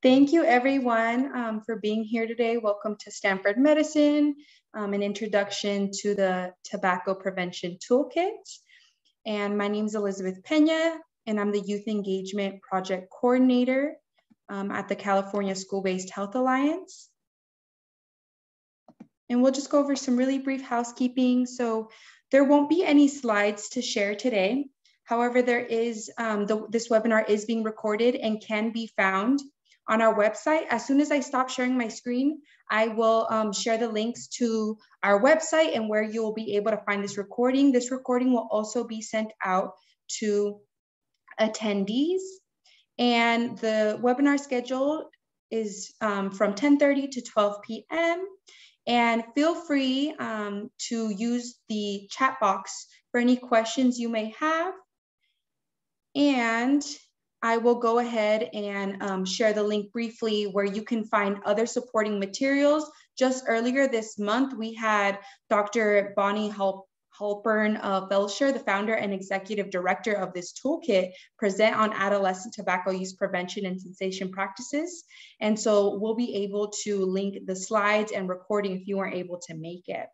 Thank you everyone um, for being here today. Welcome to Stanford Medicine, um, an introduction to the Tobacco Prevention Toolkit. And my name is Elizabeth Pena, and I'm the Youth Engagement Project Coordinator um, at the California School-Based Health Alliance. And we'll just go over some really brief housekeeping. So there won't be any slides to share today. However, there is, um, the, this webinar is being recorded and can be found on our website. As soon as I stop sharing my screen, I will um, share the links to our website and where you will be able to find this recording. This recording will also be sent out to attendees. And the webinar schedule is um, from 10.30 to 12 p.m. And feel free um, to use the chat box for any questions you may have. And I will go ahead and um, share the link briefly where you can find other supporting materials. Just earlier this month, we had Dr. Bonnie Halpern uh, Felsher, the founder and executive director of this toolkit, present on adolescent tobacco use prevention and cessation practices. And so we'll be able to link the slides and recording if you weren't able to make it.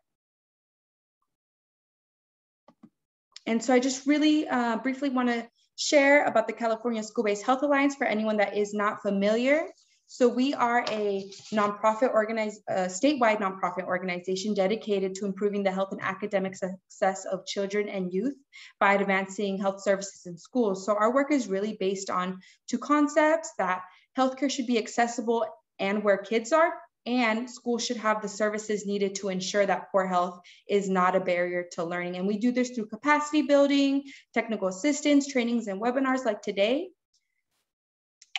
And so I just really uh, briefly want to share about the California School-Based Health Alliance for anyone that is not familiar. So we are a nonprofit organized, uh, statewide nonprofit organization dedicated to improving the health and academic success of children and youth by advancing health services in schools. So our work is really based on two concepts that healthcare should be accessible and where kids are, and schools should have the services needed to ensure that poor health is not a barrier to learning. And we do this through capacity building, technical assistance, trainings, and webinars like today.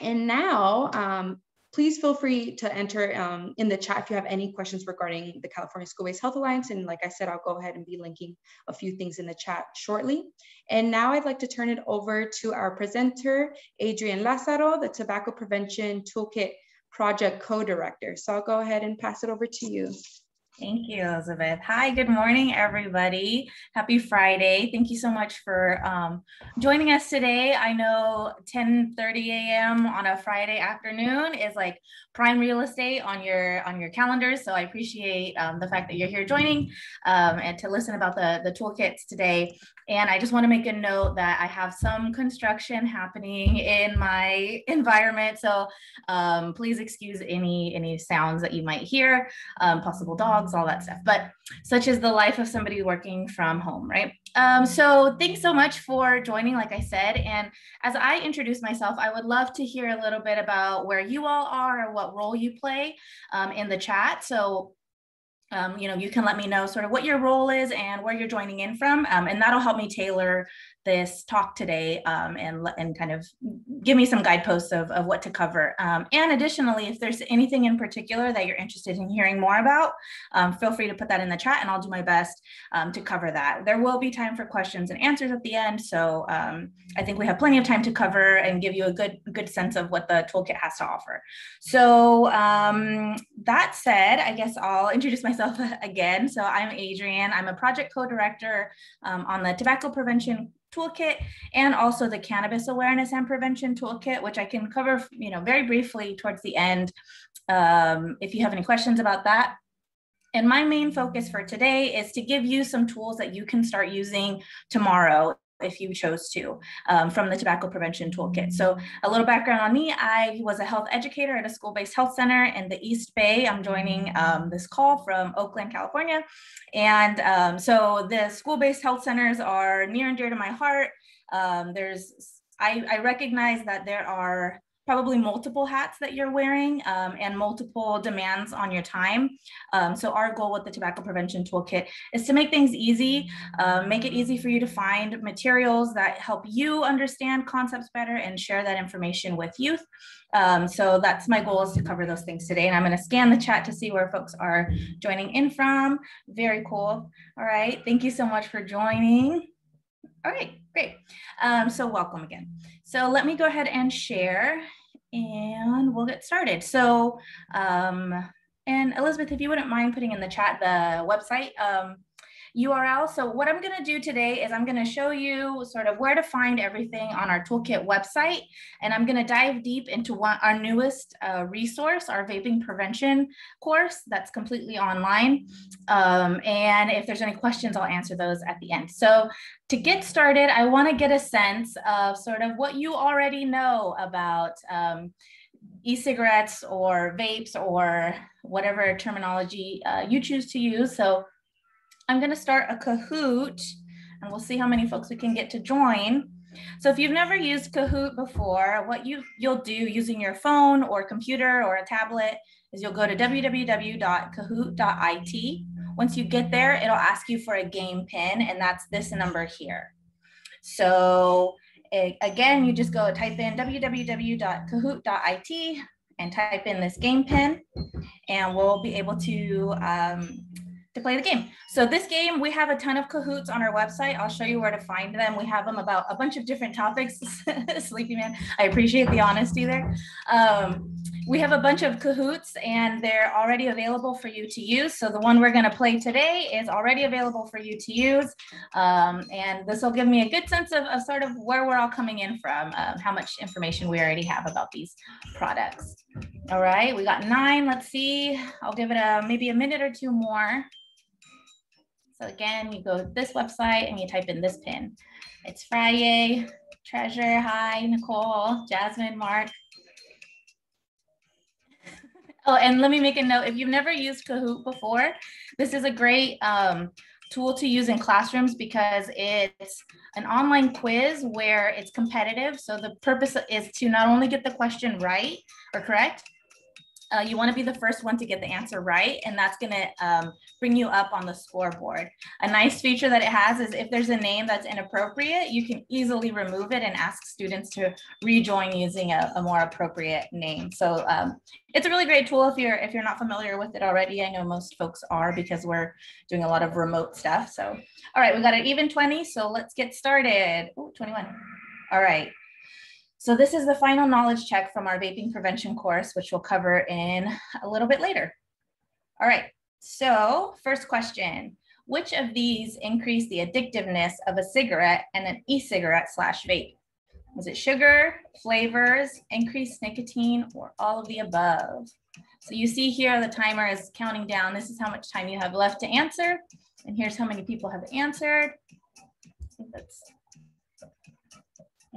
And now, um, please feel free to enter um, in the chat if you have any questions regarding the California School-Based Health Alliance. And like I said, I'll go ahead and be linking a few things in the chat shortly. And now I'd like to turn it over to our presenter, Adrienne Lazaro, the Tobacco Prevention Toolkit project co-director. So I'll go ahead and pass it over to you. Thank you, Elizabeth. Hi, good morning, everybody. Happy Friday. Thank you so much for um, joining us today. I know 10:30 a.m. on a Friday afternoon is like prime real estate on your on your calendars. So I appreciate um, the fact that you're here joining um, and to listen about the the toolkits today. And I just want to make a note that I have some construction happening in my environment. So um, please excuse any any sounds that you might hear, um, possible dogs all that stuff. But such is the life of somebody working from home, right? Um, so thanks so much for joining, like I said. And as I introduce myself, I would love to hear a little bit about where you all are or what role you play um, in the chat. So um, you know, you can let me know sort of what your role is and where you're joining in from, um, and that'll help me tailor this talk today um, and, and kind of give me some guideposts of, of what to cover. Um, and additionally, if there's anything in particular that you're interested in hearing more about, um, feel free to put that in the chat and I'll do my best um, to cover that. There will be time for questions and answers at the end. So I think we have plenty of time to cover and give you a good, good sense of what the toolkit has to offer. So that said, I guess I'll introduce myself again. So I'm Adrienne. I'm a project co-director on the Tobacco Prevention toolkit and also the cannabis awareness and prevention toolkit, which I can cover, you know, very briefly towards the end. Um, if you have any questions about that. And my main focus for today is to give you some tools that you can start using tomorrow if you chose to um, from the tobacco prevention toolkit. So a little background on me, I was a health educator at a school-based health center in the East Bay. I'm joining um, this call from Oakland, California. And um, so the school-based health centers are near and dear to my heart. Um, there's, I, I recognize that there are probably multiple hats that you're wearing um, and multiple demands on your time. Um, so our goal with the Tobacco Prevention Toolkit is to make things easy, uh, make it easy for you to find materials that help you understand concepts better and share that information with youth. Um, so that's my goal is to cover those things today. And I'm gonna scan the chat to see where folks are joining in from. Very cool. All right, thank you so much for joining. All right, great. Um, so welcome again. So let me go ahead and share and we'll get started. So, um, and Elizabeth, if you wouldn't mind putting in the chat the website, um, URL. So what I'm gonna do today is I'm gonna show you sort of where to find everything on our toolkit website. And I'm gonna dive deep into one, our newest uh, resource, our vaping prevention course that's completely online. Um, and if there's any questions, I'll answer those at the end. So to get started, I wanna get a sense of sort of what you already know about um, e-cigarettes or vapes or whatever terminology uh, you choose to use. So I'm gonna start a Kahoot and we'll see how many folks we can get to join. So if you've never used Kahoot before, what you, you'll do using your phone or computer or a tablet is you'll go to www.kahoot.it. Once you get there, it'll ask you for a game pin and that's this number here. So it, again, you just go type in www.kahoot.it and type in this game pin and we'll be able to um, to play the game. So this game, we have a ton of Kahoots on our website. I'll show you where to find them. We have them about a bunch of different topics. Sleepy man, I appreciate the honesty there. Um, we have a bunch of Kahoots and they're already available for you to use. So the one we're gonna play today is already available for you to use. Um, and this will give me a good sense of, of, sort of where we're all coming in from, um, how much information we already have about these products. All right, we got nine, let's see. I'll give it a maybe a minute or two more. So again, you go to this website and you type in this pin. It's Friday, Treasure, hi, Nicole, Jasmine, Mark. oh, and let me make a note. If you've never used Kahoot before, this is a great um, tool to use in classrooms because it's an online quiz where it's competitive. So the purpose is to not only get the question right or correct, uh, you want to be the first one to get the answer right, and that's going to um, bring you up on the scoreboard. A nice feature that it has is if there's a name that's inappropriate, you can easily remove it and ask students to rejoin using a, a more appropriate name. So um, it's a really great tool if you're if you're not familiar with it already. I know most folks are because we're doing a lot of remote stuff. So all right, we got an even 20, so let's get started. Ooh, 21. All right. So this is the final knowledge check from our vaping prevention course, which we'll cover in a little bit later. All right, so first question, which of these increase the addictiveness of a cigarette and an e-cigarette slash vape? Was it sugar, flavors, increased nicotine, or all of the above? So you see here the timer is counting down. This is how much time you have left to answer. And here's how many people have answered. I think that's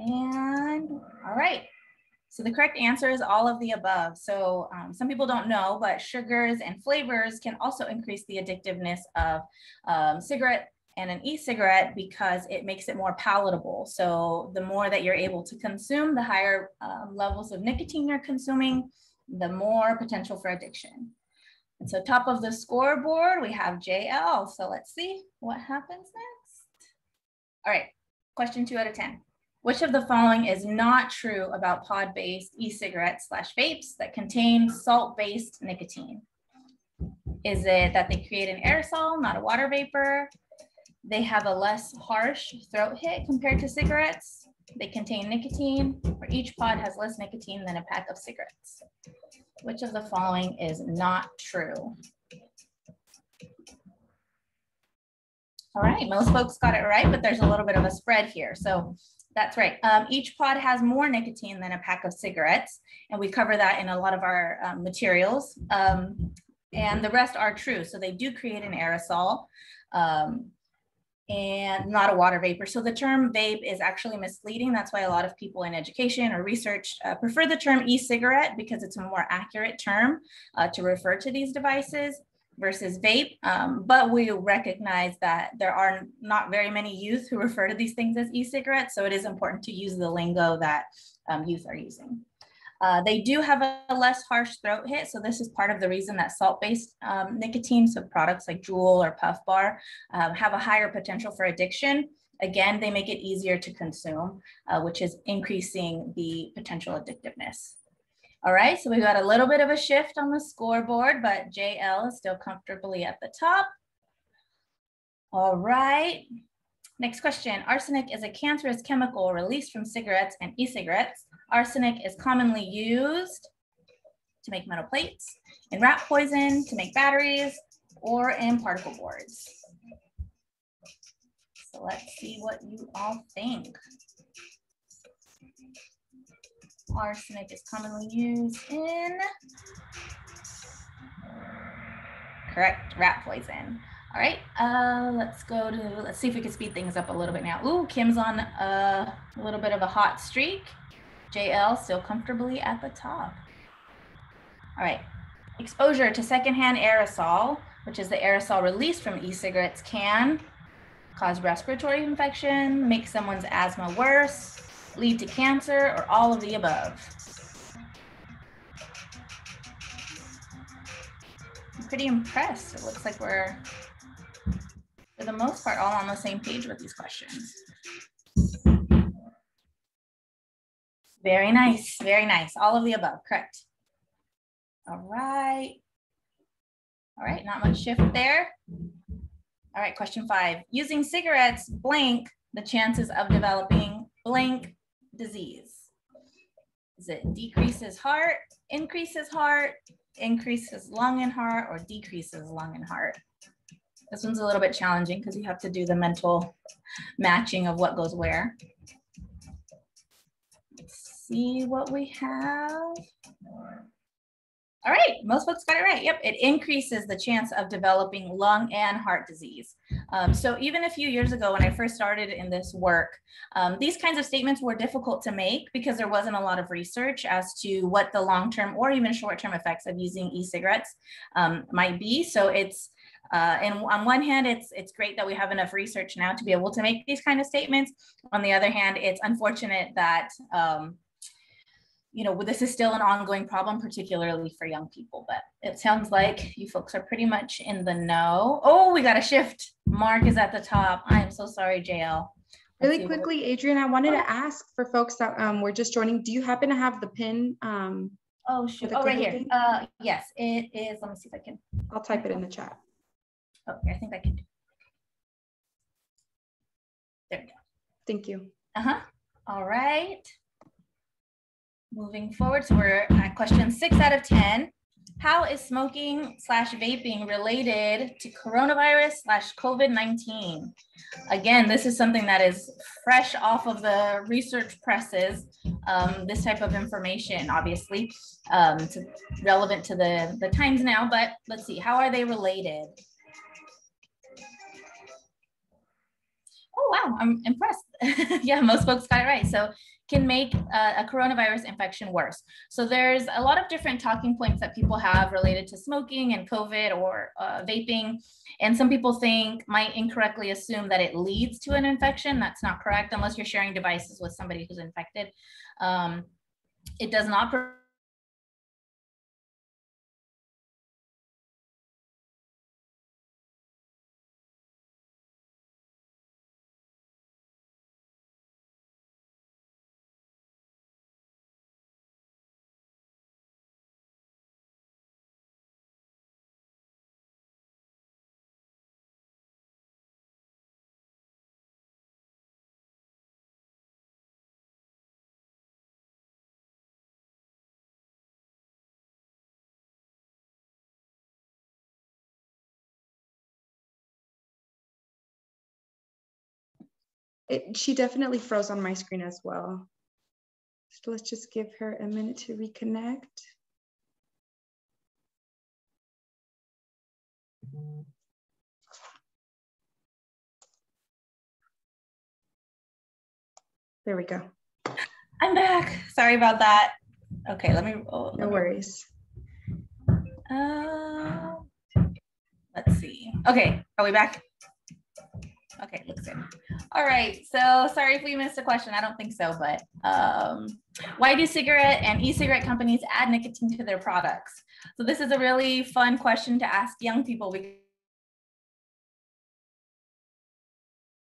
and all right. So the correct answer is all of the above. So um, some people don't know, but sugars and flavors can also increase the addictiveness of um, cigarette and an e-cigarette because it makes it more palatable. So the more that you're able to consume, the higher uh, levels of nicotine you're consuming, the more potential for addiction. And so top of the scoreboard, we have JL. So let's see what happens next. All right, question two out of 10. Which of the following is not true about pod-based e-cigarettes slash vapes that contain salt-based nicotine? Is it that they create an aerosol, not a water vapor? They have a less harsh throat hit compared to cigarettes. They contain nicotine, or each pod has less nicotine than a pack of cigarettes. Which of the following is not true? All right, most folks got it right, but there's a little bit of a spread here. So that's right. Um, each pod has more nicotine than a pack of cigarettes, and we cover that in a lot of our um, materials. Um, and the rest are true. So they do create an aerosol um, and not a water vapor. So the term vape is actually misleading. That's why a lot of people in education or research uh, prefer the term e-cigarette because it's a more accurate term uh, to refer to these devices versus vape. Um, but we recognize that there are not very many youth who refer to these things as e-cigarettes. So it is important to use the lingo that um, youth are using. Uh, they do have a, less harsh throat hit. So this is part of the reason that salt-based um, nicotine, so products like Juul or Puff Bar, um, have a higher potential for addiction. Again, they make it easier to consume, uh, which is increasing the potential addictiveness. All right, so we got a little bit of a shift on the scoreboard, but JL is still comfortably at the top. All right, next question. Arsenic is a cancerous chemical released from cigarettes and e-cigarettes. Arsenic is commonly used to make metal plates, in rat poison, to make batteries, or in particle boards. So let's see what you all think. Arsenic is commonly used in correct rat poison. All right, uh, let's go to, let's see if we can speed things up a little bit now. Ooh, Kim's on a, a little bit of a hot streak. JL still comfortably at the top. All right, exposure to secondhand aerosol, which is the aerosol released from e-cigarettes can cause respiratory infection, make someone's asthma worse, lead to cancer, or all of the above. I'm pretty impressed. It looks like we're for the most part, all on the same page with these questions. Very nice, very nice. All of the above, correct. All right. All right, not much shift there. All right, question five. Using cigarettes blank the chances of developing blank disease. Is it decreases heart, increases heart, increases lung and heart, or decreases lung and heart? This one's a little bit challenging because you have to do the mental matching of what goes where. Let's see what we have. All right, most folks got it right. Yep, it increases the chance of developing lung and heart disease. Um, so even a few years ago when I first started in this work, um, these kinds of statements were difficult to make because there wasn't a lot of research as to what the long-term or even short-term effects of using e-cigarettes um, might be. So it's uh, and on one hand, it's it's great that we have enough research now to be able to make these kind of statements. On the other hand, it's unfortunate that um, you know this is still an ongoing problem, particularly for young people. But it sounds like you folks are pretty much in the know. Oh, we got a shift. Mark is at the top. I am so sorry, JL. really quickly, Adrienne, I wanted to ask for folks that um, were just joining. Do you happen to have the pin? Um, oh, shoot. Oh, right here. Uh, yes, it is. Let me see if I can. I'll type it in the chat. Okay, I think I can do. There we go. Thank you. Uh-huh. All right. Moving forward, so we're at question six out of 10. How is smoking slash vaping related to coronavirus slash COVID-19? Again, this is something that is fresh off of the research presses. Um, this type of information, obviously, um, to, relevant to the, the times now, but let's see, how are they related? oh, wow, I'm impressed. yeah, most folks got it right. So can make uh, a coronavirus infection worse. So there's a lot of different talking points that people have related to smoking and COVID or uh, vaping. And some people think might incorrectly assume that it leads to an infection. That's not correct unless you're sharing devices with somebody who's infected. Um, it does not It, she definitely froze on my screen as well. So let's just give her a minute to reconnect. There we go. I'm back. Sorry about that. Okay, let me. Oh, no worries. Uh, let's see. Okay, are we back? Okay, looks good. All right. So sorry if we missed a question. I don't think so, but um, why do cigarette and e-cigarette companies add nicotine to their products? So this is a really fun question to ask young people because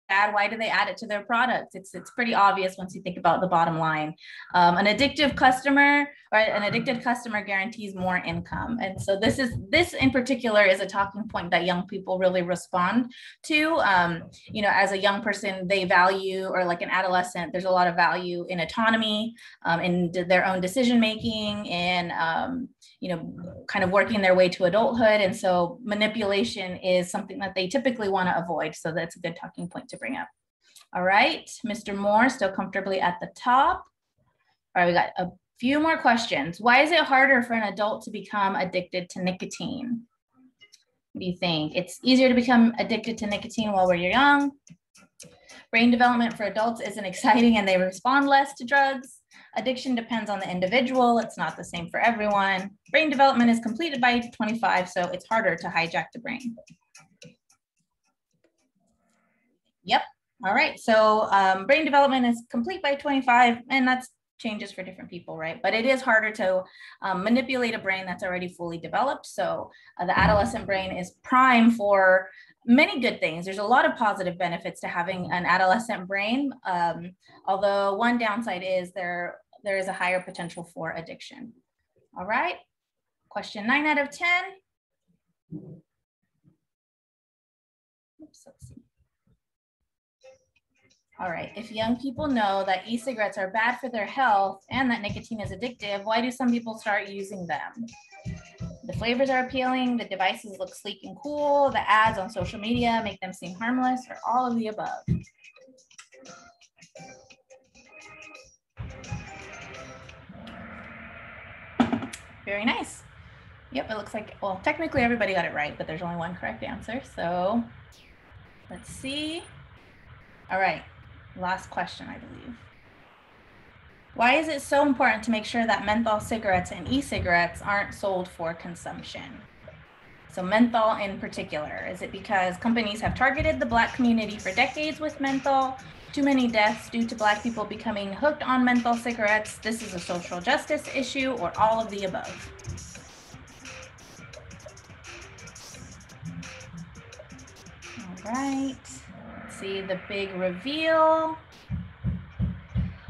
add? Why do they add it to their products? It's it's pretty obvious once you think about the bottom line. Um, an addictive customer or an addicted customer guarantees more income, and so this is this in particular is a talking point that young people really respond to. Um, you know, as a young person, they value or like an adolescent, there's a lot of value in autonomy, um, in their own decision making, and um, you know, kind of working their way to adulthood, and so manipulation is something that they typically want to avoid. So that's a good talking point to bring up. All right, Mr. Moore still comfortably at the top. All right, we got a few more questions. Why is it harder for an adult to become addicted to nicotine? What do you think? It's easier to become addicted to nicotine while we're young. Brain development for adults isn't exciting and they respond less to drugs. Addiction depends on the individual. It's not the same for everyone. Brain development is completed by 25, so it's harder to hijack the brain. Yep. All right. So um, brain development is complete by 25, and that's changes for different people, right? But it is harder to um, manipulate a brain that's already fully developed. So uh, the adolescent brain is prime for many good things. There's a lot of positive benefits to having an adolescent brain. Um, although one downside is there, there is a higher potential for addiction. All right, question nine out of 10. Oops, let's see. All right, if young people know that e-cigarettes are bad for their health and that nicotine is addictive, why do some people start using them? The flavors are appealing, the devices look sleek and cool, the ads on social media make them seem harmless, or all of the above. Very nice. Yep, it looks like, well, technically everybody got it right, but there's only one correct answer. So let's see. All right, Last question, I believe. Why is it so important to make sure that menthol cigarettes and e-cigarettes aren't sold for consumption? So menthol in particular, is it because companies have targeted the black community for decades with menthol? Too many deaths due to black people becoming hooked on menthol cigarettes. This is a social justice issue or all of the above. All right Let's see the big reveal.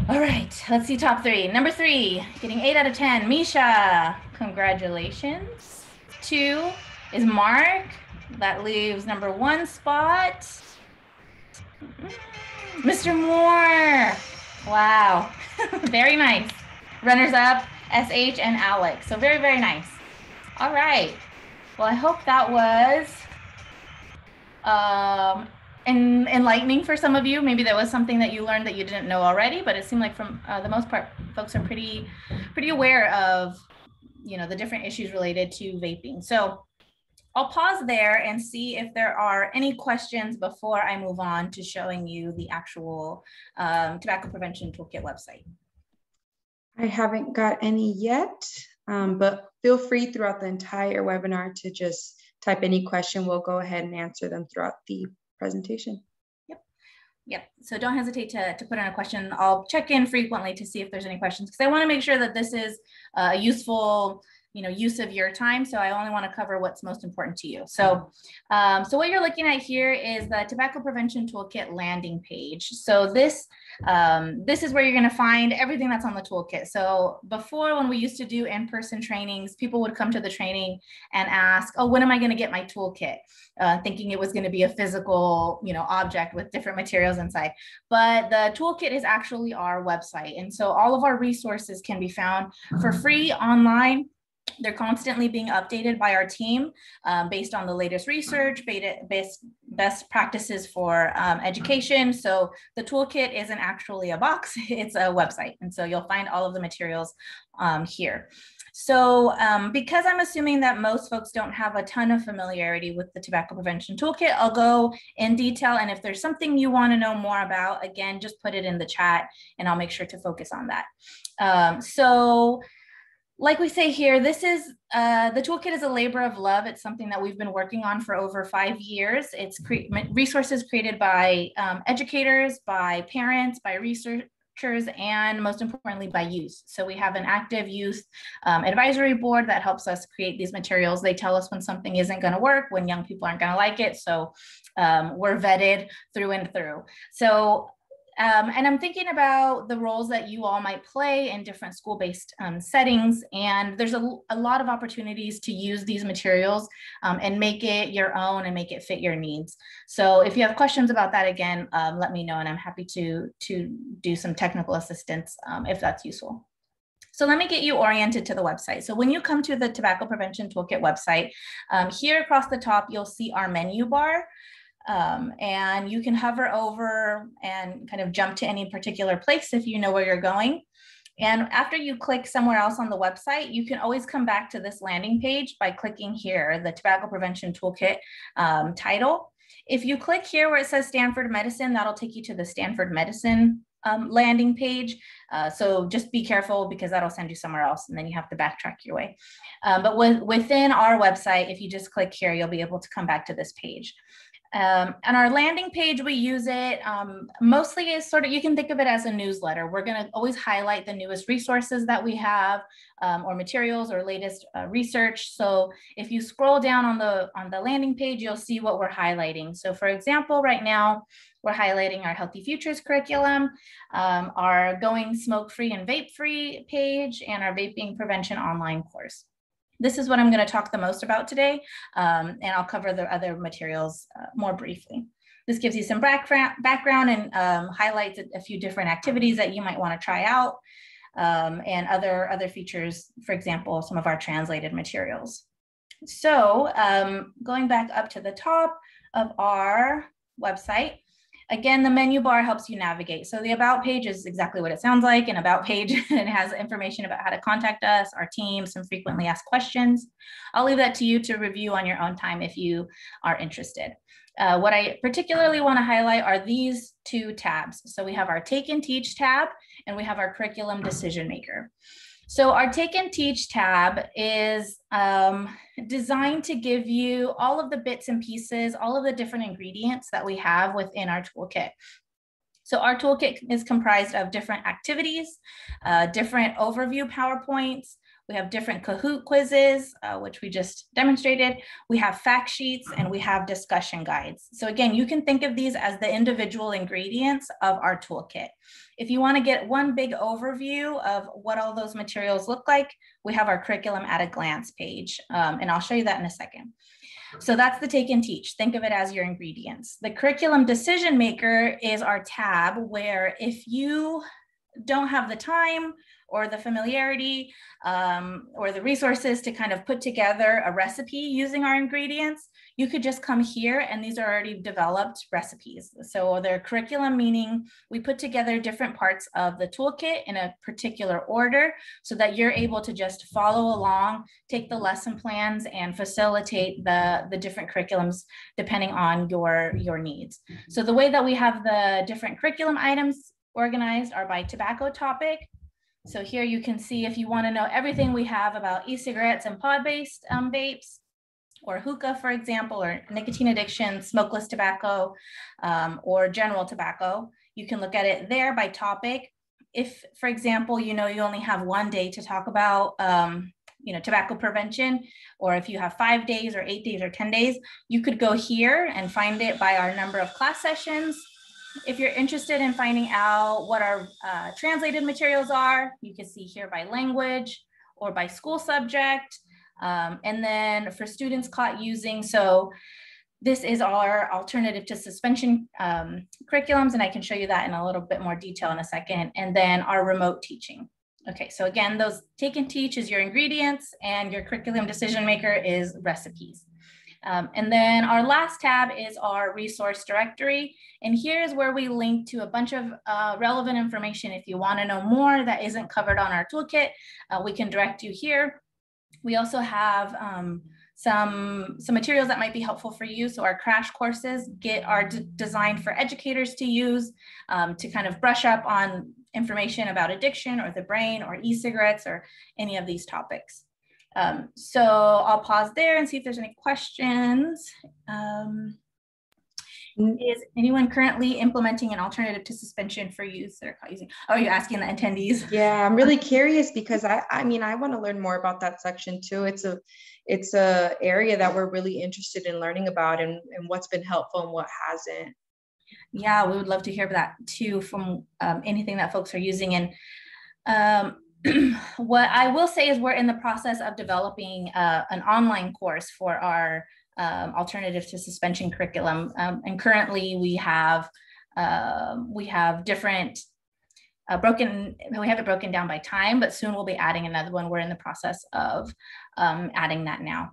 All right, let's see top three. Number three, getting eight out of 10, Misha. Congratulations. Two is Mark. That leaves number one spot. Mm-hmm. Mr. Moore. Wow, very nice. Runners up, SH and Alex. So very, very nice. All right. Well, I hope that was um, en- enlightening for some of you. Maybe there was something that you learned that you didn't know already, but it seemed like from uh, the most part, folks are pretty, pretty aware of, you know, the different issues related to vaping. So I'll pause there and see if there are any questions before I move on to showing you the actual um, tobacco prevention toolkit website. I haven't got any yet, um, but feel free throughout the entire webinar to just type any question. We'll go ahead and answer them throughout the presentation. Yep. Yep. So don't hesitate to, to put in a question. I'll check in frequently to see if there's any questions because I want to make sure that this is a useful you know use of your time. So i only want to cover what's most important to you. So um, so what you're looking at here is the tobacco prevention toolkit landing page. So this um, this is where you're going to find everything that's on the toolkit. So before when we used to do in-person trainings people would come to the training and ask oh when am i going to get my toolkit? Uh, thinking it was going to be a physical you know object with different materials inside. But the toolkit is actually our website. And so all of our resources can be found for free online they're constantly being updated by our team um, based on the latest research, best, best practices for um, education. So the toolkit isn't actually a box, it's a website. And so you'll find all of the materials um, here. So um, because I'm assuming that most folks don't have a ton of familiarity with the tobacco prevention toolkit, I'll go in detail. And if there's something you wanna know more about, again, just put it in the chat and I'll make sure to focus on that. Um, so like we say here, this is uh, the toolkit is a labor of love. It's something that we've been working on for over five years. It's cre- resources created by um, educators, by parents, by researchers, and most importantly, by youth. So we have an active youth um, advisory board that helps us create these materials. They tell us when something isn't going to work, when young people aren't going to like it. So um, we're vetted through and through. So um, and I'm thinking about the roles that you all might play in different school-based um, settings. And there's a, a, lot of opportunities to use these materials um, and make it your own and make it fit your needs. So if you have questions about that, again, um, let me know and I'm happy to, to do some technical assistance um, if that's useful. So let me get you oriented to the website. So when you come to the Tobacco Prevention Toolkit website, um, here across the top, you'll see our menu bar. Um, and you can hover over and kind of jump to any particular place if you know where you're going. And after you click somewhere else on the website, you can always come back to this landing page by clicking here, the Tobacco Prevention Toolkit um, title. If you click here where it says Stanford Medicine, that'll take you to the Stanford Medicine um, landing page. Uh, so just be careful because that'll send you somewhere else and then you have to backtrack your way. Um, but with, within our website, if you just click here, you'll be able to come back to this page. Um, on our landing page, we use it um, mostly as sort of, you can think of it as a newsletter. We're going to always highlight the newest resources that we have um, or materials or latest uh, research. So if you scroll down on the, on the landing page, you'll see what we're highlighting. So for example, right now, we're highlighting our Healthy Futures curriculum, um, our Going Smoke Free and Vape Free page, and our Vaping Prevention online course. This is what I'm going to talk the most about today, um, and I'll cover the other materials uh, more briefly. This gives you some background, background and um, highlights a, few different activities that you might want to try out um, and other, other features, for example, some of our translated materials. So um, going back up to the top of our website, Again, the menu bar helps you navigate. So the about page is exactly what it sounds like, an about page. it has information about how to contact us, our team, some frequently asked questions. I'll leave that to you to review on your own time if you are interested. Uh, what I particularly want to highlight are these two tabs. So we have our Take and Teach tab, and we have our Curriculum Decision Maker. So our Take and Teach tab is um, designed to give you all of the bits and pieces, all of the different ingredients that we have within our toolkit. So our toolkit is comprised of different activities, uh, different overview PowerPoints, we have different Kahoot quizzes, uh, which we just demonstrated. We have fact sheets and we have discussion guides. So again, you can think of these as the individual ingredients of our toolkit. If you wanna get one big overview of what all those materials look like, we have our curriculum at a glance page. Um, and I'll show you that in a second. So that's the take and teach. Think of it as your ingredients. The curriculum decision maker is our tab where if you don't have the time or the familiarity um, or the resources to kind of put together a recipe using our ingredients, you could just come here and these are already developed recipes. So their curriculum, meaning we put together different parts of the toolkit in a particular order so that you're able to just follow along, take the lesson plans and facilitate the, the different curriculums depending on your, your needs. So the way that we have the different curriculum items organized are by tobacco topic, so here you can see if you want to know everything we have about e-cigarettes and pod-based um, vapes, or hookah, for example, or nicotine addiction, smokeless tobacco, um, or general tobacco. You can look at it there by topic. If, for example, you know you only have one day to talk about um, you know, tobacco prevention, or if you have five days or eight days or 10 days, you could go here and find it by our number of class sessions, if you're interested in finding out what our uh, translated materials are, you can see here by language or by school subject. Um, and then for students caught using, so this is our alternative to suspension um, curriculums, and I can show you that in a little bit more detail in a second. And then our remote teaching. Okay, so again, those take and teach is your ingredients and your curriculum decision maker is recipes. Um, and then our last tab is our resource directory. And here's where we link to a bunch of uh, relevant information. If you wanna know more that isn't covered on our toolkit, uh, we can direct you here. We also have um, some, some materials that might be helpful for you. So our crash courses get are designed for educators to use um, to kind of brush up on information about addiction or the brain or e-cigarettes or any of these topics. Um, so I'll pause there and see if there's any questions. Um, is anyone currently implementing an alternative to suspension for youth that are caught using? Oh, you're asking the attendees. Yeah, I'm really curious because I, I mean, I want to learn more about that section too. It's a, it's a area that we're really interested in learning about and, and what's been helpful and what hasn't. Yeah, we would love to hear that too from um, anything that folks are using. And um, what I will say is we're in the process of developing uh, an online course for our um, alternative to suspension curriculum. Um, and currently we have uh, we have different uh, broken, we have it broken down by time, but soon we'll be adding another one. We're in the process of um, adding that now.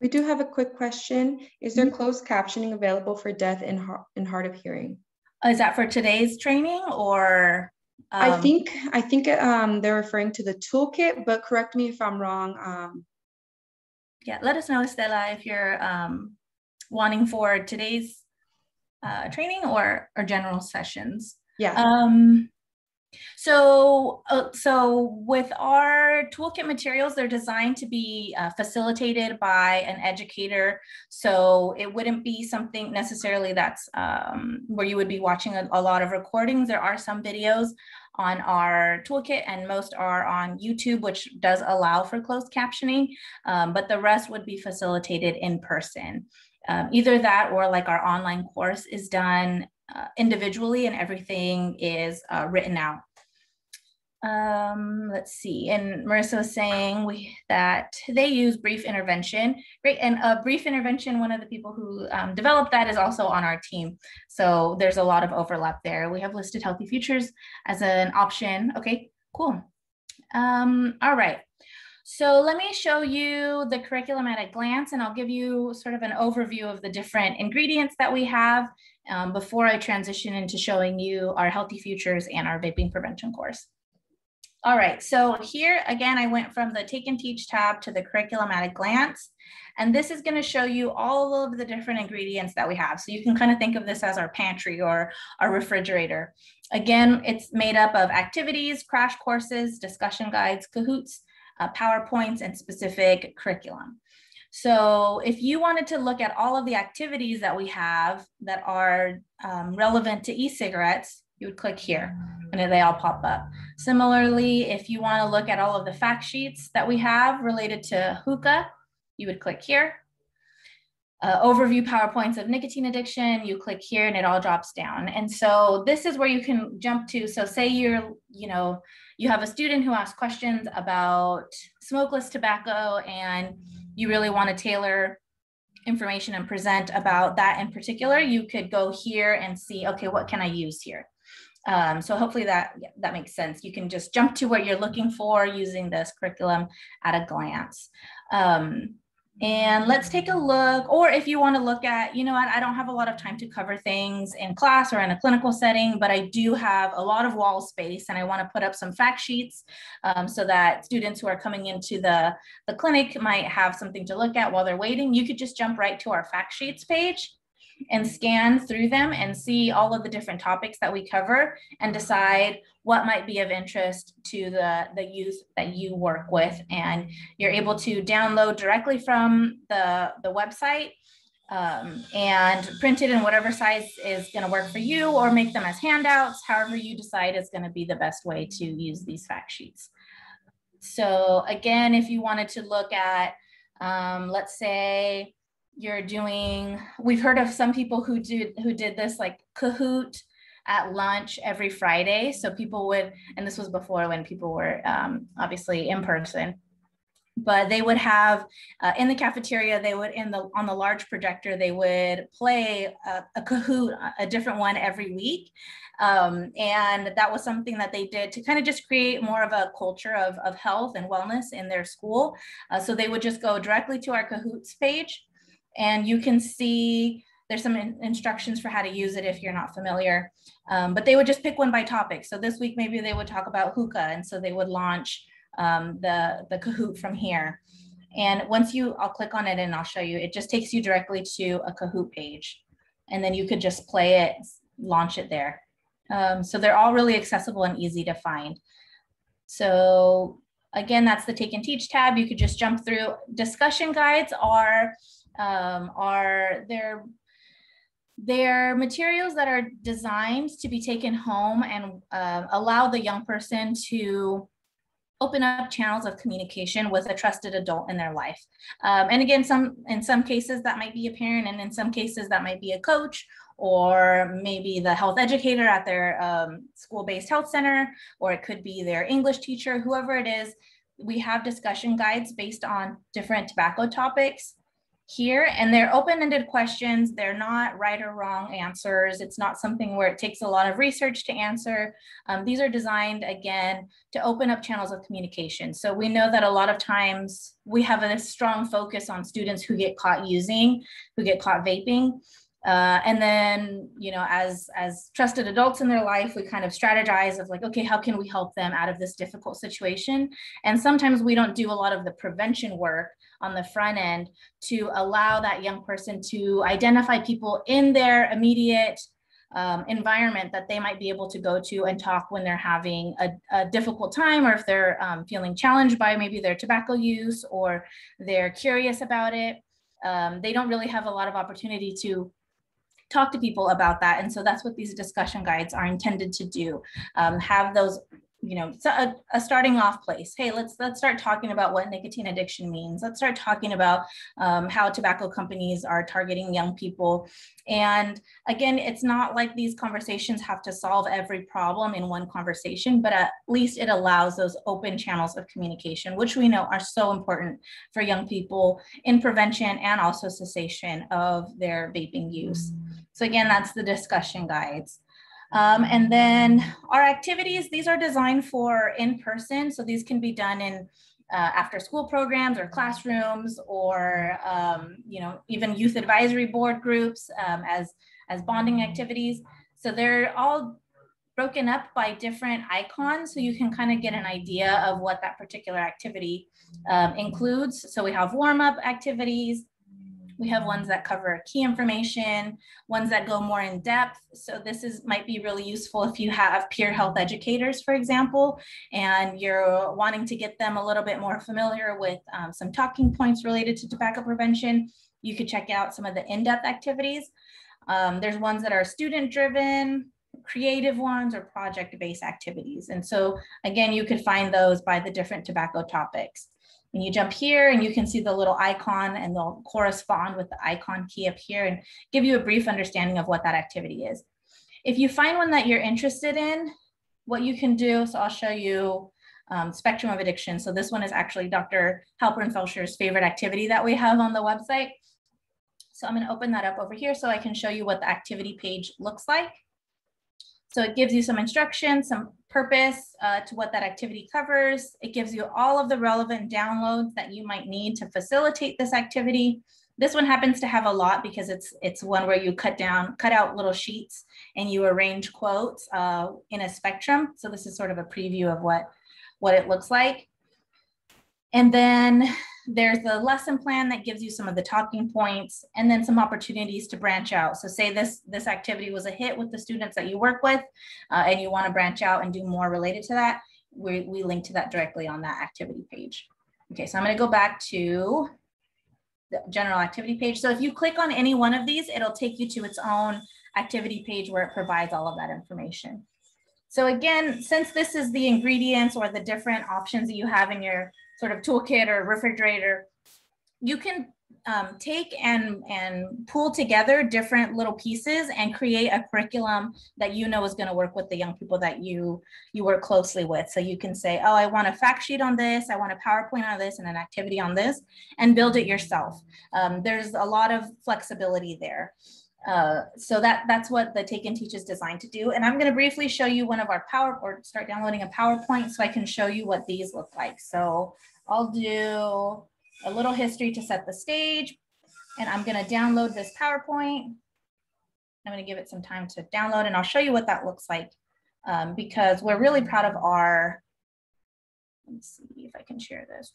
We do have a quick question. Is there mm -hmm. closed captioning available for deaf and, and hard of hearing? Is that for today's training or? Um... I think I think um, they're referring to the toolkit, but correct me if I'm wrong. Um... yeah, let us know, Estela, if you're um, wanting for today's uh, training or or general sessions. Yeah. Um, so, uh, so with our toolkit materials, they're designed to be uh, facilitated by an educator. So it wouldn't be something necessarily that's um, where you would be watching a, a, lot of recordings. There are some videos on our toolkit and most are on YouTube, which does allow for closed captioning, um, but the rest would be facilitated in person. Um, either that or like our online course is done uh, individually and everything is uh, written out. Um, let's see. And Marissa was saying we, that they use brief intervention. Great. And a brief intervention, one of the people who um, developed that is also on our team. So there's a lot of overlap there. We have listed healthy futures as an option. Okay, cool. Um, all right. So let me show you the curriculum at a glance and I'll give you sort of an overview of the different ingredients that we have um, before I transition into showing you our healthy futures and our vaping prevention course. All right, so here again, I went from the take and teach tab to the curriculum at a glance. And this is gonna show you all of the different ingredients that we have. So you can kind of think of this as our pantry or our refrigerator. Again, it's made up of activities, crash courses, discussion guides, Kahoots, uh, PowerPoints, and specific curriculum. So if you wanted to look at all of the activities that we have that are um, relevant to e-cigarettes, you would click here and they all pop up. Similarly, if you want to look at all of the fact sheets that we have related to hookah, you would click here. Uh, overview PowerPoints of nicotine addiction, you click here and it all drops down. And so this is where you can jump to. So say you're, you know, you have a student who asks questions about smokeless tobacco and you really want to tailor information and present about that in particular, you could go here and see, okay, what can I use here? Um, so hopefully that, that makes sense. You can just jump to what you're looking for using this curriculum at a glance. Um, and let's take a look, or if you want to look at, you know what, I don't have a lot of time to cover things in class or in a clinical setting, but I do have a lot of wall space and I want to put up some fact sheets um, so that students who are coming into the, the clinic might have something to look at while they're waiting. You could just jump right to our fact sheets page and scan through them and see all of the different topics that we cover and decide what might be of interest to the, the youth that you work with. And you're able to download directly from the, the website um, and print it in whatever size is going to work for you or make them as handouts, however you decide is going to be the best way to use these fact sheets. So again, if you wanted to look at, um, let's say, you're doing we've heard of some people who did who did this like kahoot! at lunch every friday. So people would and this was before when people were um, obviously in person but they would have uh, in the cafeteria they would in the on the large projector they would play a, a kahoot! a different one every week. Um, and that was something that they did to kind of just create more of a culture of, of health and wellness in their school. Uh, so they would just go directly to our kahoots page and you can see there's some in instructions for how to use it if you're not familiar. Um, but they would just pick one by topic. So this week, maybe they would talk about hookah. And so they would launch um, the, the Kahoot from here. And once you, I'll click on it and I'll show you, it just takes you directly to a Kahoot page. And then you could just play it, launch it there. Um, so they're all really accessible and easy to find. So again, that's the take and teach tab. You could just jump through. Discussion guides are um, are there they're materials that are designed to be taken home and uh, allow the young person to open up channels of communication with a trusted adult in their life. Um, and again, some in some cases that might be a parent, and in some cases that might be a coach or maybe the health educator at their um, school-based health center, or it could be their English teacher, whoever it is. We have discussion guides based on different tobacco topics here and they're open-ended questions. They're not right or wrong answers. It's not something where it takes a lot of research to answer. Um, these are designed again to open up channels of communication. So we know that a lot of times we have a strong focus on students who get caught using who get caught vaping uh, and then you know as as trusted adults in their life we kind of strategize of like okay how can we help them out of this difficult situation? And sometimes we don't do a lot of the prevention work on the front end to allow that young person to identify people in their immediate um, environment that they might be able to go to and talk when they're having a, a difficult time or if they're um, feeling challenged by maybe their tobacco use or they're curious about it. Um, they don't really have a lot of opportunity to talk to people about that. And so that's what these discussion guides are intended to do. Um, have those you know a, a, starting off place hey let's let's start talking about what nicotine addiction means let's start talking about um, how tobacco companies are targeting young people and again it's not like these conversations have to solve every problem in one conversation but at least it allows those open channels of communication which we know are so important for young people in prevention and also cessation of their vaping use so again that's the discussion guides um, and then our activities, these are designed for in-person. So these can be done in uh, after school programs or classrooms or, um, you know, even youth advisory board groups um, as, as bonding activities. So they're all broken up by different icons so you can kind of get an idea of what that particular activity um, includes. So we have warm up activities, we have ones that cover key information, ones that go more in depth. So this is might be really useful if you have peer health educators, for example, and you're wanting to get them a little bit more familiar with um, some talking points related to tobacco prevention. You could check out some of the in-depth activities. Um, there's ones that are student driven, creative ones or project-based activities. And so again, you could find those by the different tobacco topics. And you jump here and you can see the little icon and they'll correspond with the icon key up here and give you a brief understanding of what that activity is. If you find one that you're interested in, what you can do, so I'll show you um, spectrum of addiction. So this one is actually Dr. Halpern Felsher's favorite activity that we have on the website. So I'm gonna open that up over here so I can show you what the activity page looks like. So it gives you some instructions, some purpose uh, to what that activity covers. It gives you all of the relevant downloads that you might need to facilitate this activity. This one happens to have a lot because it's it's one where you cut down, cut out little sheets and you arrange quotes uh, in a spectrum. So this is sort of a preview of what, what it looks like. And then there's the lesson plan that gives you some of the talking points and then some opportunities to branch out. So say this, this activity was a hit with the students that you work with uh, and you wanna branch out and do more related to that, we, we link to that directly on that activity page. Okay, so I'm gonna go back to the general activity page. So if you click on any one of these, it'll take you to its own activity page where it provides all of that information. So again, since this is the ingredients or the different options that you have in your sort of toolkit or refrigerator, you can um, take and and pull together different little pieces and create a curriculum that you know is going to work with the young people that you you work closely with. So you can say oh i want a fact sheet on this i want a powerpoint on this and an activity on this and build it yourself. Um, there's a lot of flexibility there uh, so that that's what the Take and Teach is designed to do. And I'm going to briefly show you one of our power or start downloading a PowerPoint so I can show you what these look like. So I'll do a little history to set the stage and I'm going to download this PowerPoint. I'm going to give it some time to download and I'll show you what that looks like um, because we're really proud of our, let's see if I can share this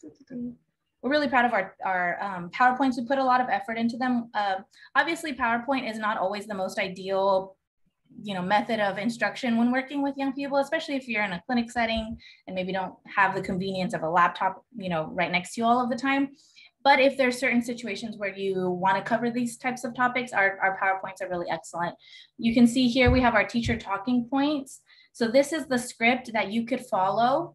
we're really proud of our, our um, PowerPoints. We put a lot of effort into them. Uh, obviously, PowerPoint is not always the most ideal you know, method of instruction when working with young people, especially if you're in a clinic setting and maybe don't have the convenience of a laptop, you know, right next to you all of the time. But if there's certain situations where you want to cover these types of topics, our, our PowerPoints are really excellent. You can see here we have our teacher talking points. So this is the script that you could follow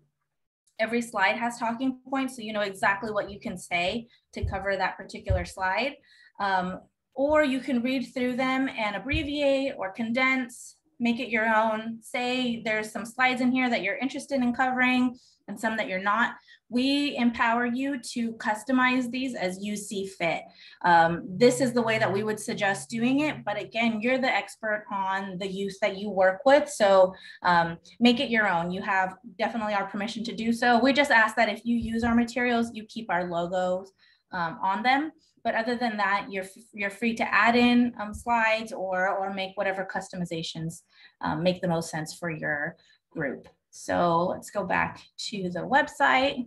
every slide has talking points, so you know exactly what you can say to cover that particular slide. Um, or you can read through them and abbreviate or condense, make it your own. Say there's some slides in here that you're interested in covering and some that you're not. We empower you to customize these as you see fit. Um, this is the way that we would suggest doing it. But again, you're the expert on the youth that you work with. So um, make it your own. You have definitely our permission to do so. We just ask that if you use our materials, you keep our logos um, on them. But other than that, you're, you're free to add in um, slides or, or make whatever customizations um, make the most sense for your group. So let's go back to the website.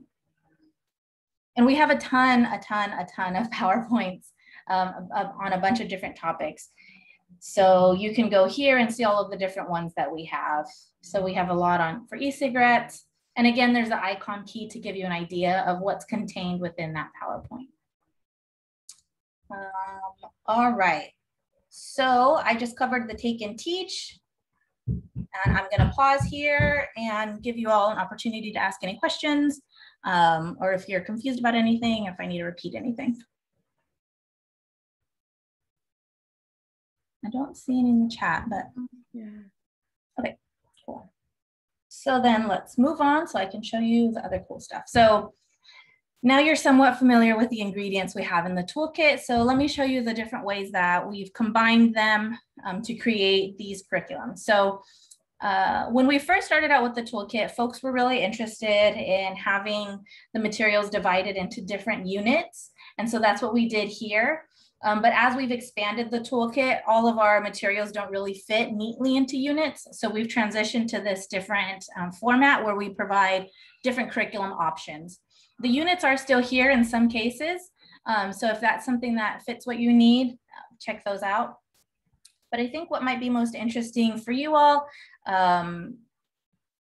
And we have a ton, a ton, a ton of PowerPoints um, on a bunch of different topics. So you can go here and see all of the different ones that we have. So we have a lot on for e-cigarettes. And again, there's the icon key to give you an idea of what's contained within that PowerPoint. Um, all right. So I just covered the take and teach. And I'm going to pause here and give you all an opportunity to ask any questions um, or if you're confused about anything, if I need to repeat anything. I don't see any in the chat, but yeah. Okay, cool. So then let's move on so I can show you the other cool stuff. So now you're somewhat familiar with the ingredients we have in the toolkit. So let me show you the different ways that we've combined them um, to create these curriculums. So uh, when we first started out with the toolkit, folks were really interested in having the materials divided into different units. And so that's what we did here. Um, but as we've expanded the toolkit, all of our materials don't really fit neatly into units. So we've transitioned to this different um, format where we provide different curriculum options. The units are still here in some cases. Um, so if that's something that fits what you need, check those out. But I think what might be most interesting for you all um,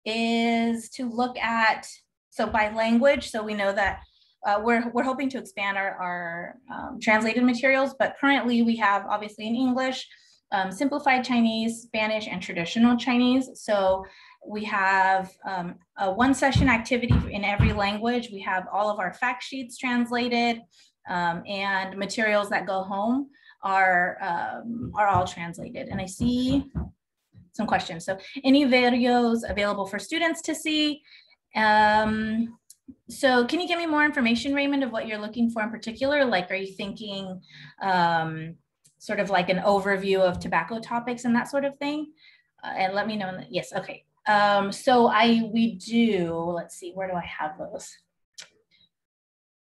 is to look at, so by language, so we know that uh, we're, we're hoping to expand our, our um, translated materials, but currently we have obviously in English, um, simplified Chinese, Spanish, and traditional Chinese. So we have um, a one session activity in every language. We have all of our fact sheets translated um, and materials that go home are, um, are all translated. And I see some questions. So any videos available for students to see? Um, so can you give me more information, Raymond, of what you're looking for in particular? Like, are you thinking um, sort of like an overview of tobacco topics and that sort of thing? Uh, and let me know. Yes, okay. Um, so I, we do, let's see, where do I have those?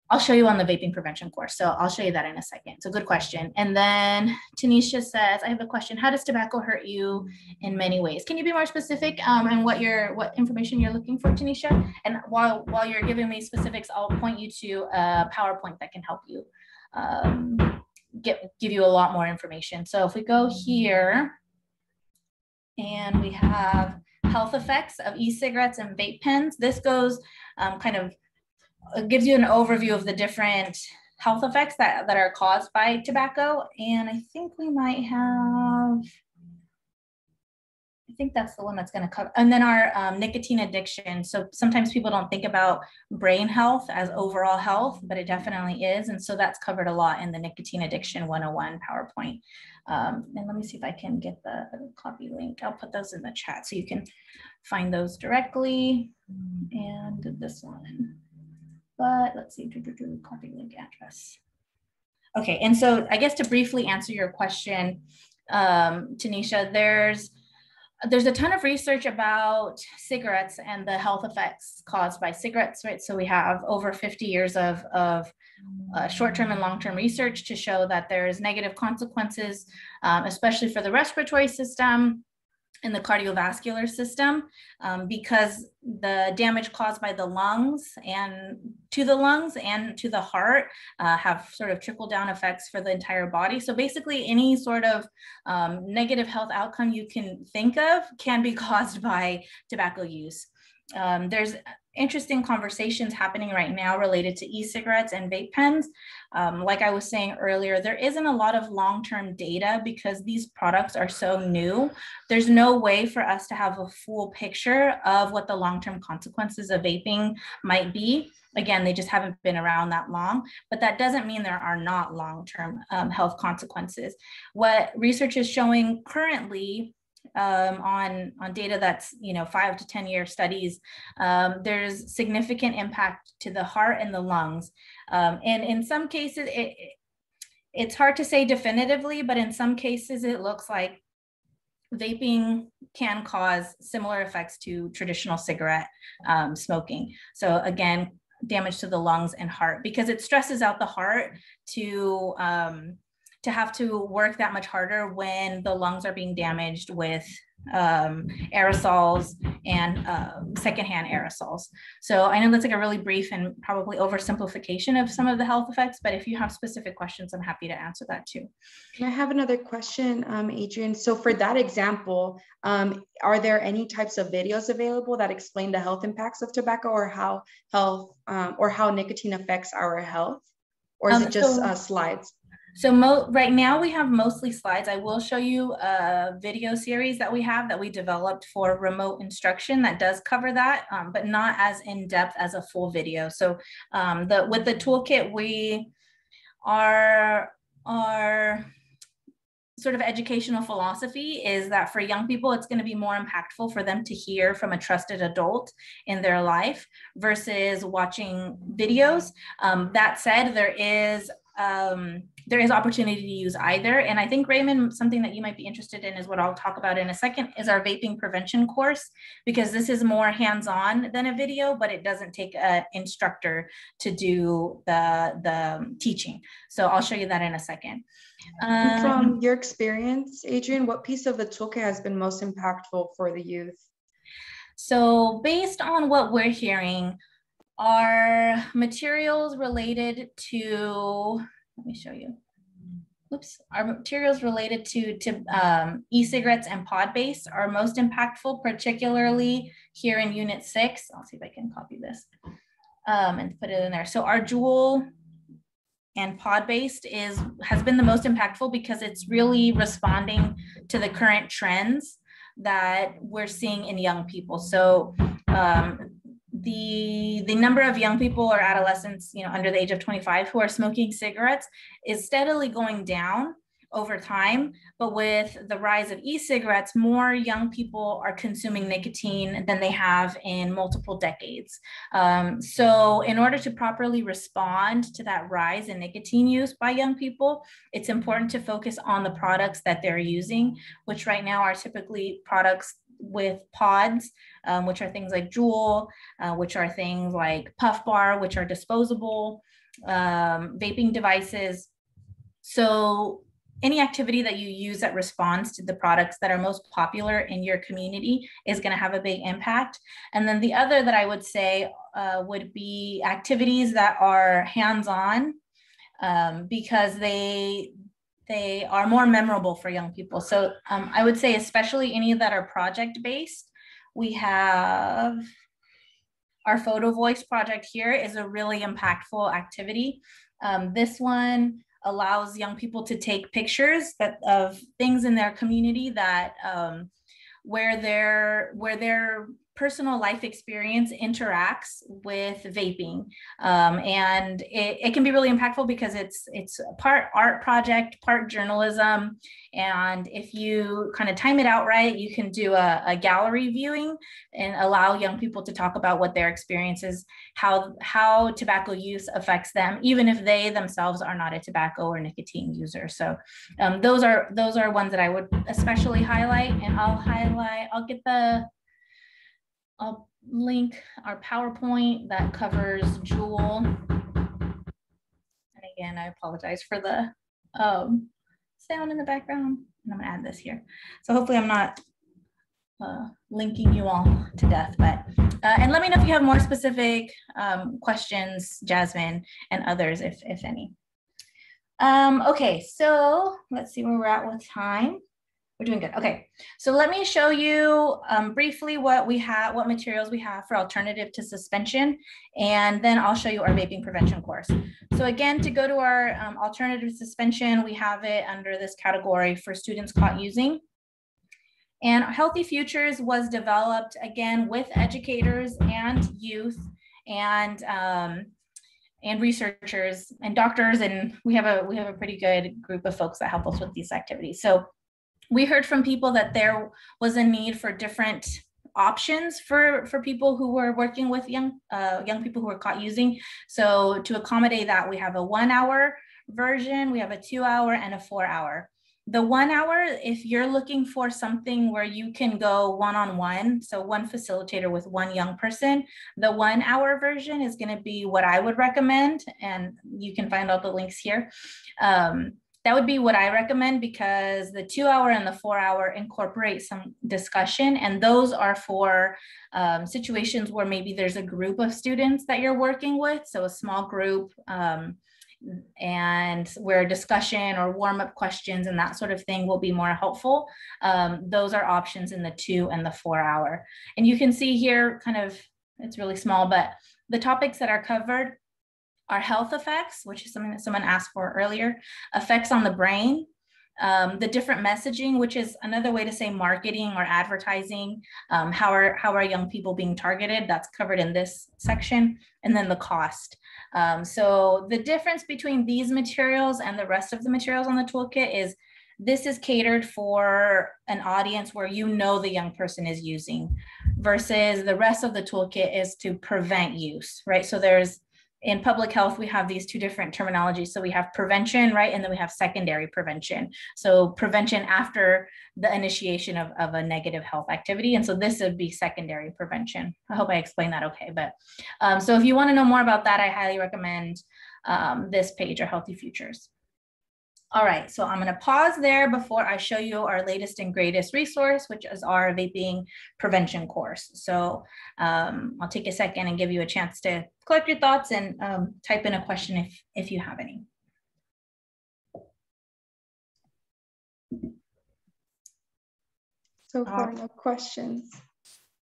I'll show you on the vaping prevention course. So I'll show you that in a second. So good question. And then Tanisha says, I have a question. How does tobacco hurt you in many ways? Can you be more specific um, and what your what information you're looking for, Tanisha? And while while you're giving me specifics, I'll point you to a PowerPoint that can help you um, get give you a lot more information. So if we go here and we have health effects of e-cigarettes and vape pens, this goes um, kind of it gives you an overview of the different health effects that, that are caused by tobacco. And I think we might have, I think that's the one that's going to cover. And then our um, nicotine addiction. So sometimes people don't think about brain health as overall health, but it definitely is. And so that's covered a lot in the nicotine addiction 101 PowerPoint. Um, and let me see if I can get the copy link. I'll put those in the chat so you can find those directly. And this one but let's see, do, do, do, copy link address. Okay, and so I guess to briefly answer your question, um, Tanisha, there's there's a ton of research about cigarettes and the health effects caused by cigarettes, right? So we have over 50 years of, of uh, short-term and long-term research to show that there's negative consequences, um, especially for the respiratory system, in the cardiovascular system um, because the damage caused by the lungs and to the lungs and to the heart uh, have sort of trickle down effects for the entire body. So basically any sort of um, negative health outcome you can think of can be caused by tobacco use. Um, there's interesting conversations happening right now related to e-cigarettes and vape pens. Um, like I was saying earlier, there isn't a lot of long-term data because these products are so new. There's no way for us to have a full picture of what the long-term consequences of vaping might be. Again, they just haven't been around that long, but that doesn't mean there are not long-term um, health consequences. What research is showing currently um, on on data that's you know five to ten year studies, um, there's significant impact to the heart and the lungs, um, and in some cases it it's hard to say definitively, but in some cases it looks like vaping can cause similar effects to traditional cigarette um, smoking. So again, damage to the lungs and heart because it stresses out the heart to um, to have to work that much harder when the lungs are being damaged with um, aerosols and uh, secondhand aerosols. So I know that's like a really brief and probably oversimplification of some of the health effects, but if you have specific questions, I'm happy to answer that too. I have another question, um, Adrienne. So for that example, um, are there any types of videos available that explain the health impacts of tobacco or how health um, or how nicotine affects our health? Or is um, it just so, uh, slides? So right now we have mostly slides. I will show you a video series that we have that we developed for remote instruction that does cover that, um, but not as in depth as a full video. So um, the with the toolkit, we are our sort of educational philosophy is that for young people, it's going to be more impactful for them to hear from a trusted adult in their life versus watching videos. Um, that said, there is um, there is opportunity to use either. And I think Raymond, something that you might be interested in is what I'll talk about in a second is our vaping prevention course, because this is more hands-on than a video, but it doesn't take an instructor to do the, the teaching. So I'll show you that in a second. Um, From your experience, Adrienne, what piece of the toolkit has been most impactful for the youth? So based on what we're hearing, are materials related to let me show you. Oops, our materials related to, to um, e-cigarettes and pod-based are most impactful, particularly here in unit six. I'll see if I can copy this um, and put it in there. So our Juul and pod-based is has been the most impactful because it's really responding to the current trends that we're seeing in young people. So um, the the number of young people or adolescents you know under the age of 25 who are smoking cigarettes is steadily going down over time. But with the rise of e-cigarettes more young people are consuming nicotine than they have in multiple decades. Um, so in order to properly respond to that rise in nicotine use by young people it's important to focus on the products that they're using which right now are typically products with pods, um, which are things like Juul, uh, which are things like Puff Bar, which are disposable, um, vaping devices. So any activity that you use that responds to the products that are most popular in your community is going to have a big impact. And then the other that I would say uh, would be activities that are hands-on um, because they they are more memorable for young people. So um, I would say, especially any that are project based, we have our photo voice project here is a really impactful activity. Um, this one allows young people to take pictures that of things in their community that um, where their where their personal life experience interacts with vaping. Um, and it, it, can be really impactful because it's it's part art project part journalism. And if you kind of time it out right you can do a, a gallery viewing and allow young people to talk about what their experiences how how tobacco use affects them even if they themselves are not a tobacco or nicotine user. So um, those are those are ones that i would especially highlight. And i'll highlight i'll get the I'll link our PowerPoint that covers Juul. And again, I apologize for the um, sound in the background. And I'm gonna add this here. So hopefully I'm not uh, linking you all to death, but, uh, and let me know if you have more specific um, questions, Jasmine and others, if, if any. Um, okay, so let's see where we're at with time. We're doing good. Okay, so let me show you um, briefly what we have, what materials we have for alternative to suspension, and then I'll show you our vaping prevention course. So again, to go to our um, alternative suspension, we have it under this category for students caught using. And Healthy Futures was developed again with educators and youth and um, and researchers and doctors, and we have a we have a pretty good group of folks that help us with these activities. So we heard from people that there was a need for different options for for people who were working with young uh, young people who were caught using. So to accommodate that, we have a one hour version, we have a two hour and a four hour. The one hour, if you're looking for something where you can go one on one, so one facilitator with one young person, the one hour version is going to be what I would recommend. And you can find all the links here. Um, that would be what I recommend because the two hour and the four hour incorporate some discussion, and those are for um, situations where maybe there's a group of students that you're working with, so a small group. Um, and where discussion or warm up questions and that sort of thing will be more helpful. Um, those are options in the two and the four hour. And you can see here kind of, it's really small, but the topics that are covered are health effects, which is something that someone asked for earlier, effects on the brain, um, the different messaging, which is another way to say marketing or advertising. Um, how are how are young people being targeted? That's covered in this section, and then the cost. Um, so the difference between these materials and the rest of the materials on the toolkit is this is catered for an audience where you know the young person is using versus the rest of the toolkit is to prevent use, right? So there's in public health, we have these two different terminologies. So we have prevention, right? And then we have secondary prevention. So prevention after the initiation of, of a negative health activity. And so this would be secondary prevention. I hope I explained that okay. But um, so if you want to know more about that, I highly recommend um, this page or Healthy Futures. All right, so I'm gonna pause there before I show you our latest and greatest resource, which is our vaping prevention course. So um, I'll take a second and give you a chance to collect your thoughts and um, type in a question if, if you have any. So far, no questions.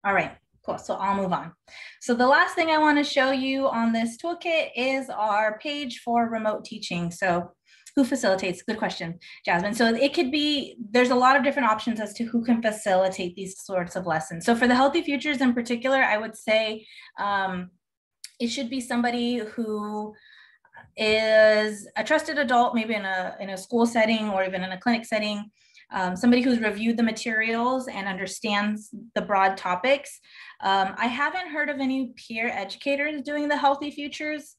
All right, cool. So I'll move on. So the last thing I want to show you on this toolkit is our page for remote teaching. So who facilitates? Good question, Jasmine. So it could be, there's a lot of different options as to who can facilitate these sorts of lessons. So for the Healthy Futures in particular, I would say um, it should be somebody who is a trusted adult, maybe in a, in a school setting or even in a clinic setting, um, somebody who's reviewed the materials and understands the broad topics. Um, I haven't heard of any peer educators doing the Healthy Futures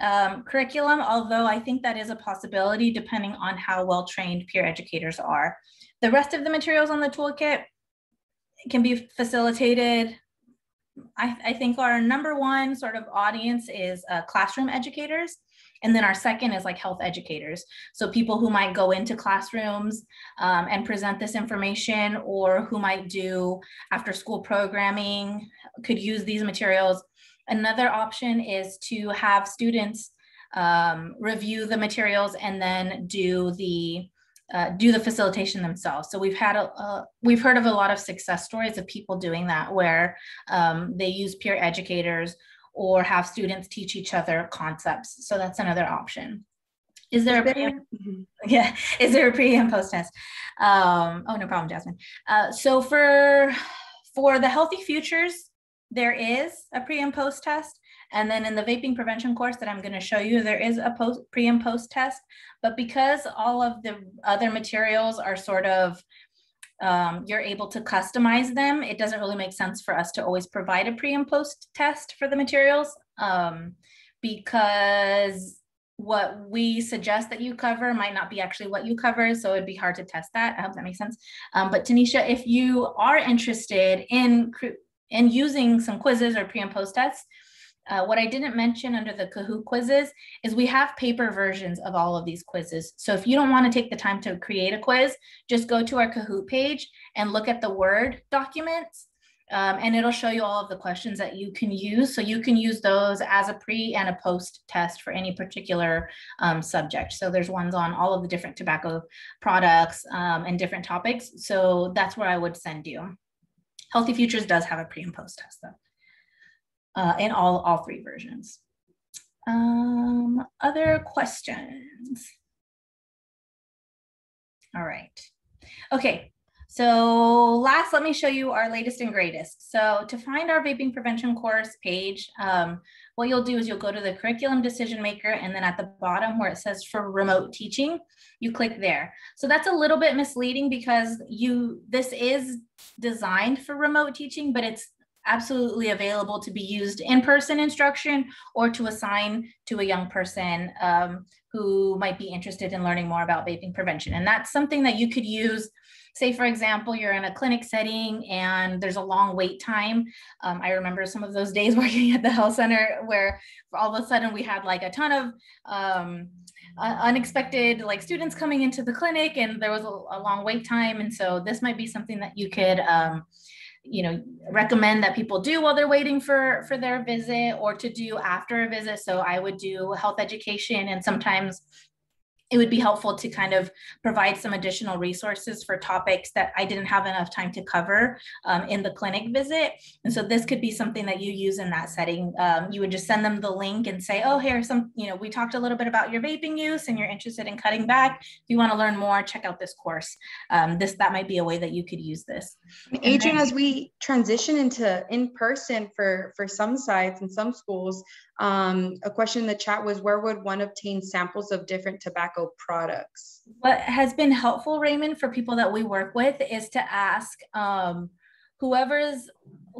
um, curriculum, although I think that is a possibility depending on how well trained peer educators are. The rest of the materials on the toolkit can be facilitated. I, I think our number one sort of audience is uh, classroom educators. And then our second is like health educators. So people who might go into classrooms um, and present this information or who might do after school programming could use these materials Another option is to have students um, review the materials and then do the uh, do the facilitation themselves. So we've had a, a, we've heard of a lot of success stories of people doing that where um, they use peer educators or have students teach each other concepts. So that's another option. Is there a pre- mm-hmm. yeah? Is there a pre and post test? Um, oh, no problem, Jasmine. Uh, so for for the healthy futures there is a pre and post test. And then in the vaping prevention course that I'm going to show you, there is a post pre and post test. But because all of the other materials are sort of um, you're able to customize them, it doesn't really make sense for us to always provide a pre and post test for the materials um, because what we suggest that you cover might not be actually what you cover. So it'd be hard to test that. I hope that makes sense. Um, but Tanisha, if you are interested in and using some quizzes or pre and post tests. Uh, what I didn't mention under the Kahoot quizzes is we have paper versions of all of these quizzes. So if you don't want to take the time to create a quiz, just go to our Kahoot page and look at the Word documents. Um, and it'll show you all of the questions that you can use. So you can use those as a pre and a post test for any particular um, subject. So there's ones on all of the different tobacco products um, and different topics. So that's where I would send you. Healthy Futures does have a pre and post test though, uh, in all, all three versions. Um, other questions? All right. Okay, So last, let me show you our latest and greatest. So to find our vaping prevention course page, um, what you'll do is you'll go to the curriculum decision maker and then at the bottom where it says for remote teaching, you click there. So that's a little bit misleading because you this is designed for remote teaching, but it's absolutely available to be used in-person instruction or to assign to a young person um, who might be interested in learning more about vaping prevention. And that's something that you could use. Say for example you're in a clinic setting and there's a long wait time. Um, i remember some of those days working at the health center where all of a sudden we had like a ton of um, uh, unexpected like students coming into the clinic and there was a, a, long wait time. And so this might be something that you could um, you know recommend that people do while they're waiting for for their visit or to do after a visit. So i would do health education and sometimes it would be helpful to kind of provide some additional resources for topics that I didn't have enough time to cover um, in the clinic visit. And so this could be something that you use in that setting. Um, you would just send them the link and say, oh, here's some, you know, we talked a little bit about your vaping use and you're interested in cutting back. If you want to learn more, check out this course. Um, this, that might be a way that you could use this. Adrienne, as we transition into in-person for, for some sites and some schools, um, a question in the chat was where would one obtain samples of different tobacco products? What has been helpful, Raymond, for people that we work with is to ask um, whoever's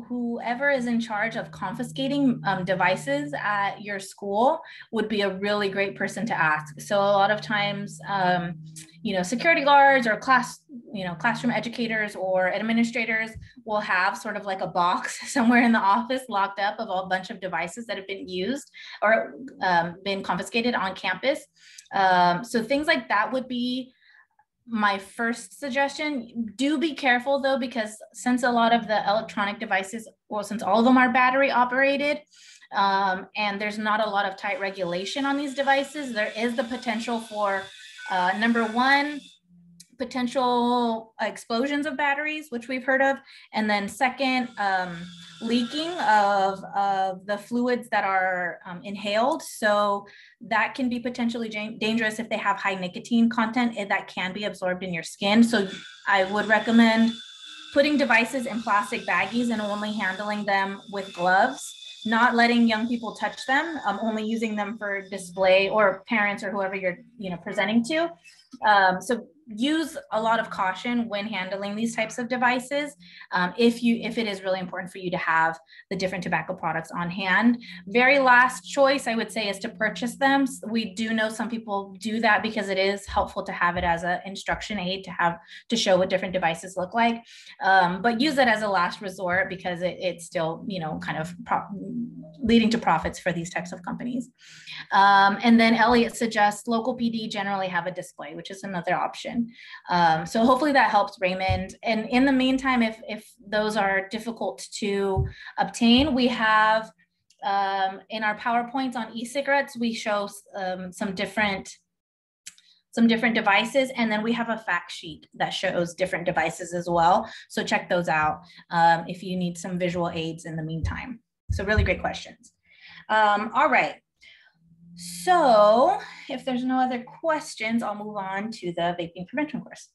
whoever is in charge of confiscating um, devices at your school would be a really great person to ask. So a lot of times, um, you know, security guards or class, you know, classroom educators or administrators will have sort of like a box somewhere in the office locked up of a bunch of devices that have been used or um, been confiscated on campus. Um, so things like that would be my first suggestion. Do be careful though, because since a lot of the electronic devices, well, since all of them are battery operated, um, and there's not a lot of tight regulation on these devices, there is the potential for uh, number one, potential explosions of batteries, which we've heard of. And then second, um, leaking of, of the fluids that are um, inhaled. So that can be potentially dangerous if they have high nicotine content that can be absorbed in your skin. So I would recommend putting devices in plastic baggies and only handling them with gloves not letting young people touch them, um, only using them for display or parents or whoever you're you know presenting to. Um, so use a lot of caution when handling these types of devices um, if you if it is really important for you to have the different tobacco products on hand. Very last choice i would say is to purchase them. We do know some people do that because it is helpful to have it as an instruction aid to have to show what different devices look like. Um, but use it as a last resort because it, it's still you know kind of leading to profits for these types of companies. Um, and then elliot suggests local pd generally have a display which is another option um, so hopefully that helps Raymond. And in the meantime, if, if those are difficult to obtain, we have um, in our PowerPoints on e-cigarettes, we show um, some different some different devices. And then we have a fact sheet that shows different devices as well. So check those out um, if you need some visual aids in the meantime. So really great questions. Um, all right so if there's no other questions, I'll move on to the vaping prevention course.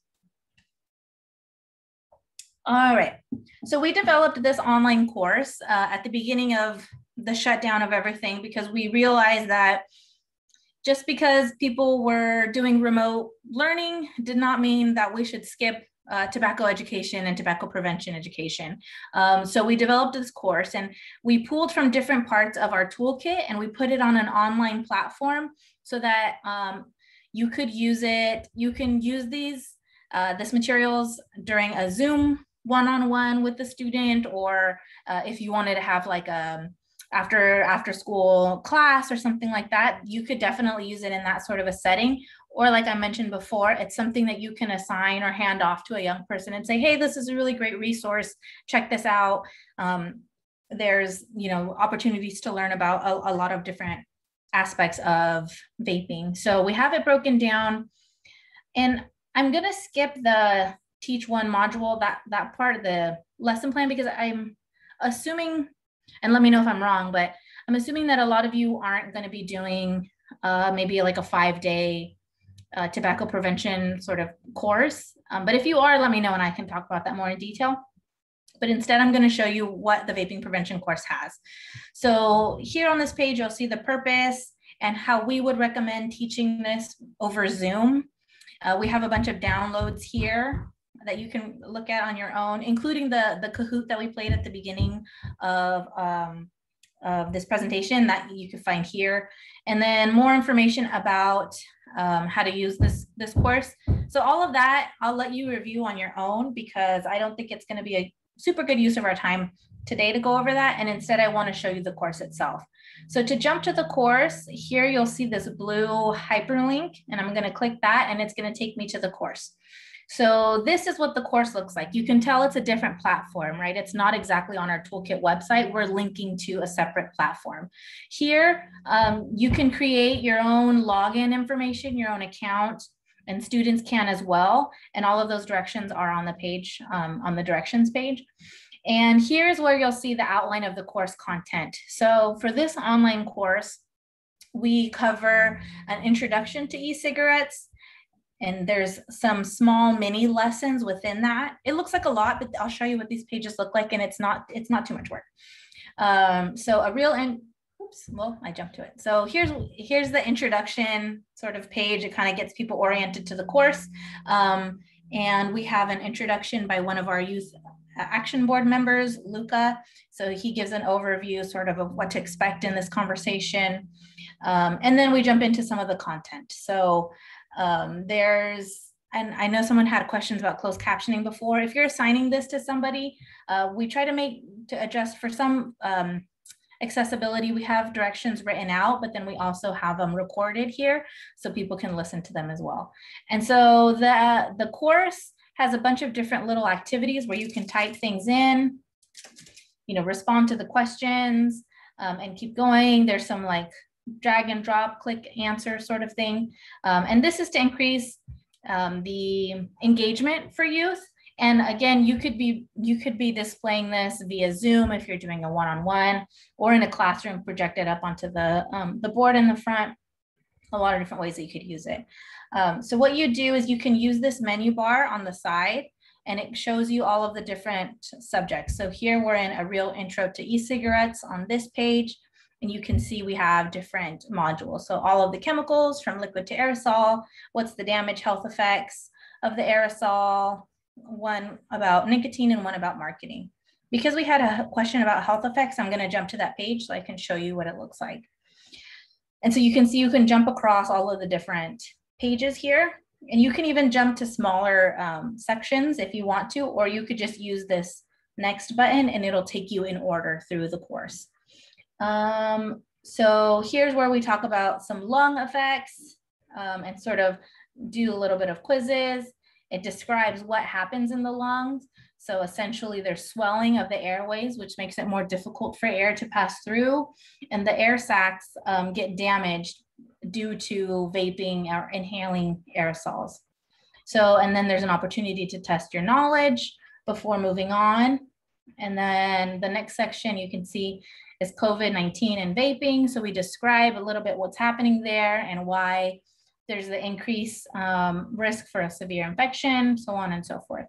All right, so we developed this online course uh, at the beginning of the shutdown of everything because we realized that just because people were doing remote learning did not mean that we should skip uh, tobacco education and tobacco prevention education. Um, so we developed this course and we pulled from different parts of our toolkit and we put it on an online platform so that um, you could use it. You can use these uh, this materials during a Zoom one-on-one with the student, or uh, if you wanted to have like a after after school class or something like that, you could definitely use it in that sort of a setting or like I mentioned before, it's something that you can assign or hand off to a young person and say, hey, this is a really great resource. Check this out. Um, there's, you know, opportunities to learn about a, a lot of different aspects of vaping. So we have it broken down. And I'm going to skip the teach one module, that, that part of the lesson plan, because I'm assuming, and let me know if I'm wrong, but I'm assuming that a lot of you aren't going to be doing uh, maybe like a five day uh, tobacco prevention sort of course. Um, but if you are, let me know and I can talk about that more in detail. But instead, I'm going to show you what the vaping prevention course has. So here on this page, you'll see the purpose and how we would recommend teaching this over Zoom. Uh, we have a bunch of downloads here that you can look at on your own, including the, the Kahoot that we played at the beginning of, um, of this presentation that you can find here. And then more information about um, how to use this, this course. So all of that, I'll let you review on your own because I don't think it's gonna be a super good use of our time today to go over that. And instead I wanna show you the course itself. So to jump to the course, here you'll see this blue hyperlink and I'm gonna click that and it's gonna take me to the course. So this is what the course looks like. You can tell it's a different platform, right? It's not exactly on our toolkit website. We're linking to a separate platform. Here, um, you can create your own login information, your own account, and students can as well. And all of those directions are on the page, um, on the directions page. And here's where you'll see the outline of the course content. So for this online course, we cover an introduction to e-cigarettes, and there's some small mini lessons within that. It looks like a lot, but I'll show you what these pages look like and it's not, it's not too much work. Um, so a real, and oops, well, I jumped to it. So here's, here's the introduction sort of page. It kind of gets people oriented to the course. Um, and we have an introduction by one of our youth action board members, Luca. So he gives an overview sort of of what to expect in this conversation. Um, and then we jump into some of the content. So um, there's, and I know someone had questions about closed captioning before. If you're assigning this to somebody, uh, we try to make, to adjust for some um, accessibility. We have directions written out, but then we also have them recorded here so people can listen to them as well. And so the, the course has a bunch of different little activities where you can type things in, you know, respond to the questions um, and keep going. There's some like drag and drop, click answer sort of thing. Um, and this is to increase um, the engagement for youth. And again, you could be you could be displaying this via Zoom if you're doing a one-on-one, -on -one, or in a classroom projected up onto the um, the board in the front. A lot of different ways that you could use it. Um, so what you do is you can use this menu bar on the side, and it shows you all of the different subjects. So here we're in a real intro to e-cigarettes on this page. And you can see we have different modules. So all of the chemicals from liquid to aerosol, what's the damage health effects of the aerosol, one about nicotine and one about marketing. Because we had a question about health effects, I'm gonna jump to that page so I can show you what it looks like. And so you can see you can jump across all of the different pages here and you can even jump to smaller um, sections if you want to, or you could just use this next button and it'll take you in order through the course. Um, so here's where we talk about some lung effects um, and sort of do a little bit of quizzes. It describes what happens in the lungs. So essentially there's swelling of the airways, which makes it more difficult for air to pass through. And the air sacs um, get damaged due to vaping or inhaling aerosols. So, and then there's an opportunity to test your knowledge before moving on. And then the next section you can see is COVID-19 and vaping. So we describe a little bit what's happening there and why there's the increased um, risk for a severe infection, so on and so forth.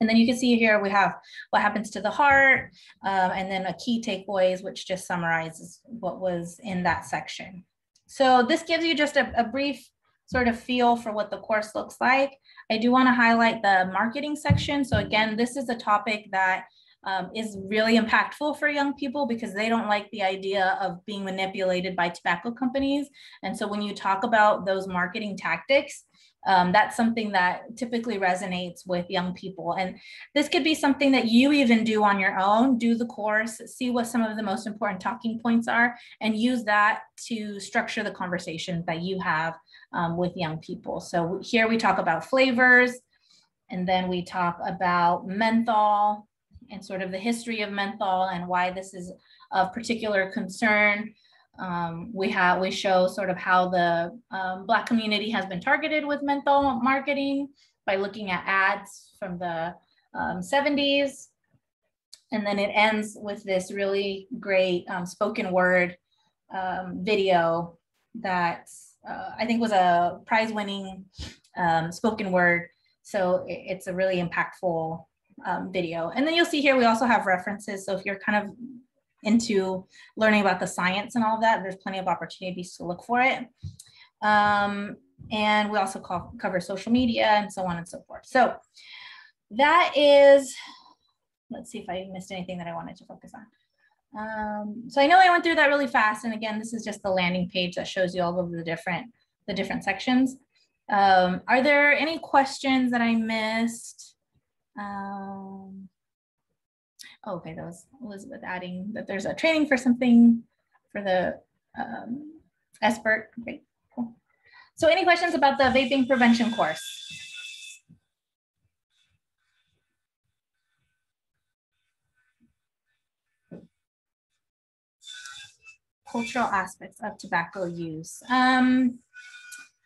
And then you can see here we have what happens to the heart um, and then a key takeaways, which just summarizes what was in that section. So this gives you just a, a brief sort of feel for what the course looks like. I do want to highlight the marketing section. So again, this is a topic that um, is really impactful for young people because they don't like the idea of being manipulated by tobacco companies. And so when you talk about those marketing tactics, um, that's something that typically resonates with young people. And this could be something that you even do on your own, do the course, see what some of the most important talking points are, and use that to structure the conversation that you have um, with young people. So here we talk about flavors, and then we talk about menthol, and sort of the history of menthol and why this is of particular concern. Um, we have we show sort of how the um, Black community has been targeted with menthol marketing by looking at ads from the um, 70s. And then it ends with this really great um, spoken word um, video that uh, I think was a prize winning um, spoken word. So it, it's a really impactful um, video. And then you'll see here, we also have references. So if you're kind of into learning about the science and all of that, there's plenty of opportunities to look for it. Um, and we also call, cover social media and so on and so forth. So that is, let's see if I missed anything that I wanted to focus on. Um, so I know I went through that really fast. And again, this is just the landing page that shows you all of the different, the different sections. Um, are there any questions that I missed? Um, okay, that was Elizabeth adding that there's a training for something for the um, expert. Great, cool. So any questions about the vaping prevention course? Cultural aspects of tobacco use. Um,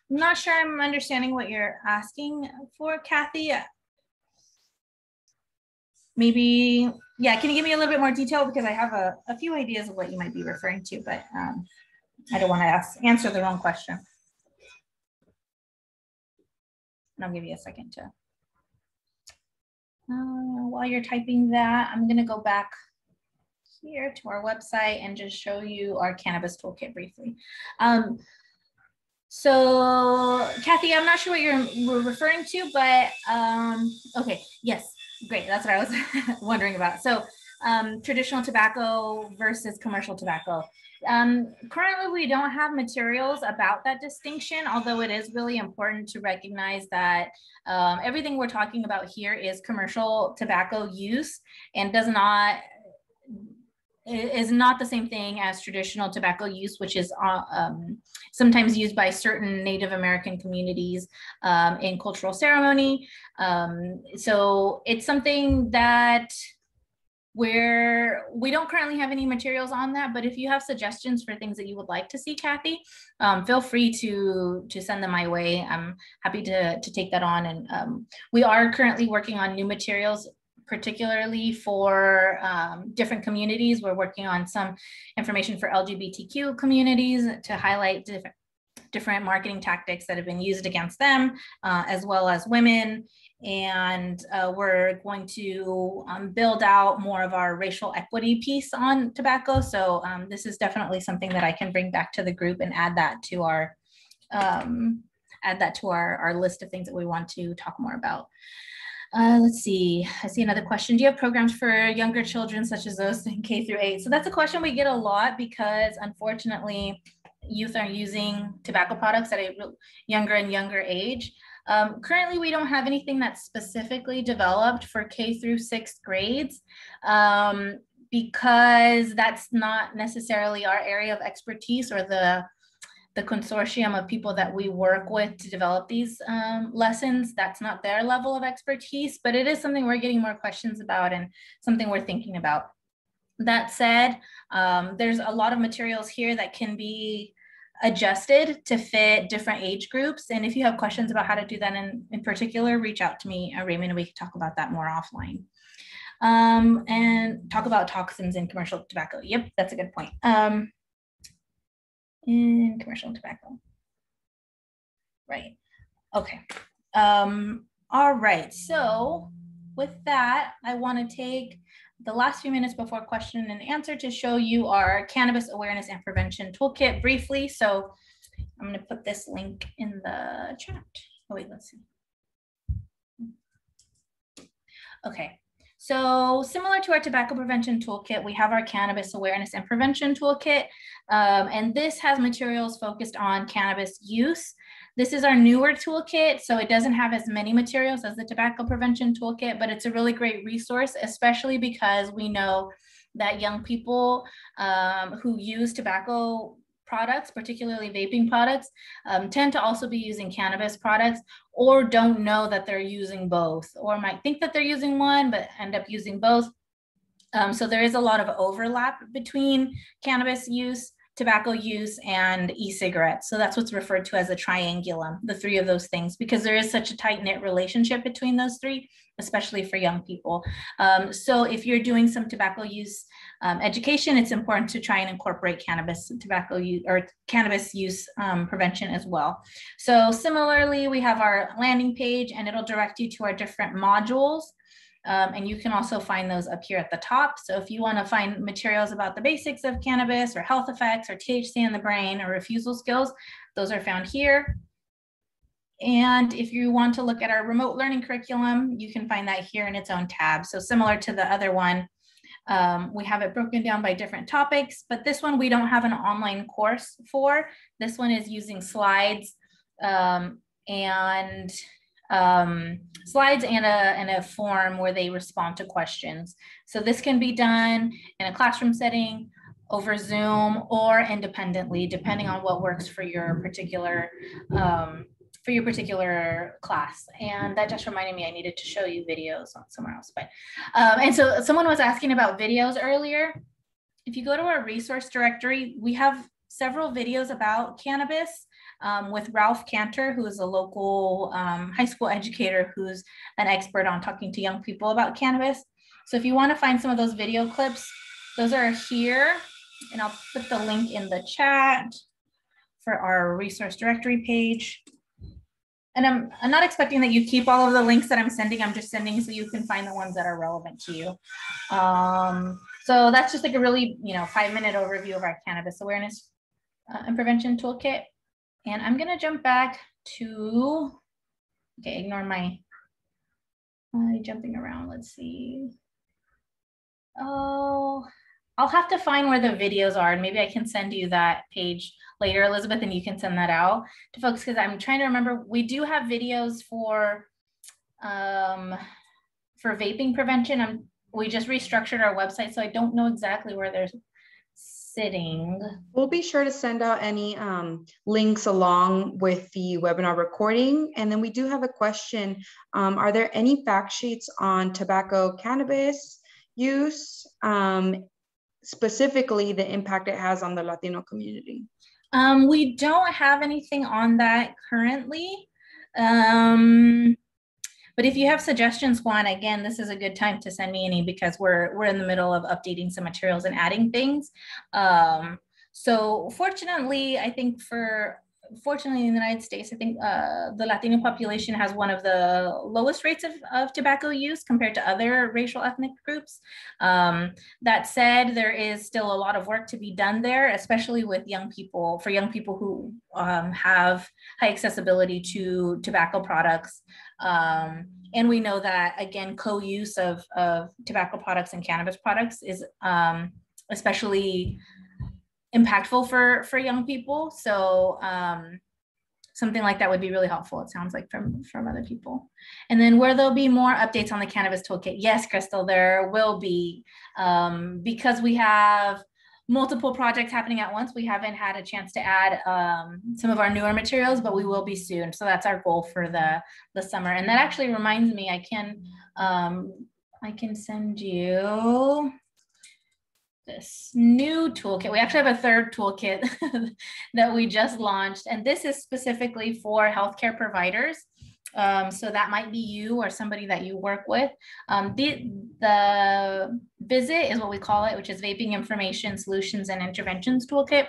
I'm not sure I'm understanding what you're asking for, Kathy maybe, yeah, can you give me a little bit more detail? Because I have a, a few ideas of what you might be referring to, but um, I don't want to ask, answer the wrong question. And I'll give you a second to. Uh, while you're typing that, I'm going to go back here to our website and just show you our cannabis toolkit briefly. Um, so Kathy, I'm not sure what you're referring to, but um, okay, yes, Great, that's what I was wondering about. So um, traditional tobacco versus commercial tobacco. Um, currently, we don't have materials about that distinction, although it is really important to recognize that um, everything we're talking about here is commercial tobacco use and does not is not the same thing as traditional tobacco use, which is uh, um, sometimes used by certain Native American communities um, in cultural ceremony. Um, so it's something that where we don't currently have any materials on that, but if you have suggestions for things that you would like to see, Kathy, um, feel free to to send them my way. I'm happy to, to take that on. And um, we are currently working on new materials particularly for um, different communities. We're working on some information for LGBTQ communities to highlight different, different marketing tactics that have been used against them, uh, as well as women. And uh, we're going to um, build out more of our racial equity piece on tobacco. So um, this is definitely something that I can bring back to the group and add that to our um, add that to our, our list of things that we want to talk more about. Uh, let's see. I see another question. Do you have programs for younger children, such as those in K through eight? So that's a question we get a lot because, unfortunately, youth are using tobacco products at a younger and younger age. Um, currently, we don't have anything that's specifically developed for K through sixth grades um, because that's not necessarily our area of expertise or the the consortium of people that we work with to develop these um, lessons. That's not their level of expertise, but it is something we're getting more questions about and something we're thinking about. That said, um, there's a lot of materials here that can be adjusted to fit different age groups. And if you have questions about how to do that in, in particular, reach out to me, uh, Raymond, and we can talk about that more offline. Um, and talk about toxins in commercial tobacco. Yep, that's a good point. Um, in commercial tobacco. Right. Okay. Um, all right. So with that, I want to take the last few minutes before question and answer to show you our cannabis awareness and prevention toolkit briefly. So I'm going to put this link in the chat. Oh, wait, let's see. Okay. So similar to our tobacco prevention toolkit, we have our cannabis awareness and prevention toolkit. Um, and this has materials focused on cannabis use. This is our newer toolkit, so it doesn't have as many materials as the tobacco prevention toolkit, but it's a really great resource, especially because we know that young people um, who use tobacco products, particularly vaping products, um, tend to also be using cannabis products or don't know that they're using both or might think that they're using one but end up using both. Um, so there is a lot of overlap between cannabis use tobacco use, and e-cigarettes. So that's what's referred to as a triangulum, the three of those things, because there is such a tight knit relationship between those three, especially for young people. Um, so if you're doing some tobacco use um, education, it's important to try and incorporate cannabis tobacco use or cannabis use um, prevention as well. So similarly, we have our landing page and it'll direct you to our different modules. Um, and you can also find those up here at the top. So if you want to find materials about the basics of cannabis or health effects or THC in the brain or refusal skills, those are found here. And if you want to look at our remote learning curriculum, you can find that here in its own tab. So similar to the other one, um, we have it broken down by different topics, but this one we don't have an online course for. This one is using slides um, and um, slides and a, and a form where they respond to questions. So this can be done in a classroom setting, over Zoom, or independently, depending on what works for your particular um, for your particular class. And that just reminded me I needed to show you videos on somewhere else. But um, and so someone was asking about videos earlier. If you go to our resource directory, we have several videos about cannabis um, with Ralph Cantor, who is a local um, high school educator who's an expert on talking to young people about cannabis. So if you want to find some of those video clips, those are here. And I'll put the link in the chat for our resource directory page. And I'm, I'm not expecting that you keep all of the links that I'm sending. I'm just sending so you can find the ones that are relevant to you. Um, so that's just like a really, you know, five minute overview of our cannabis awareness uh, and prevention toolkit. And I'm gonna jump back to, okay, ignore my, my jumping around. Let's see. Oh, I'll have to find where the videos are and maybe I can send you that page later, Elizabeth, and you can send that out to folks because I'm trying to remember. We do have videos for um, for vaping prevention. I'm, we just restructured our website, so I don't know exactly where they're sitting. We'll be sure to send out any um, links along with the webinar recording. And then we do have a question. Um, are there any fact sheets on tobacco cannabis use, um, specifically the impact it has on the Latino community? Um, we don't have anything on that currently. Um, but if you have suggestions, Juan, again, this is a good time to send me any because we're we're in the middle of updating some materials and adding things. Um, so fortunately, I think for fortunately in the United States, I think uh, the Latino population has one of the lowest rates of, of tobacco use compared to other racial ethnic groups. Um, that said, there is still a lot of work to be done there, especially with young people, for young people who um, have high accessibility to tobacco products. Um, and we know that, again, co-use of, of tobacco products and cannabis products is um, especially impactful for for young people. So um, something like that would be really helpful. It sounds like from from other people. And then where there'll be more updates on the cannabis toolkit. Yes, Crystal, there will be um, because we have multiple projects happening at once. We haven't had a chance to add um, some of our newer materials, but we will be soon. So that's our goal for the the summer. And that actually reminds me, I can um, I can send you this new toolkit. We actually have a third toolkit that we just launched, and this is specifically for healthcare providers. Um, so that might be you or somebody that you work with. Um, the, the visit is what we call it, which is Vaping Information Solutions and Interventions Toolkit.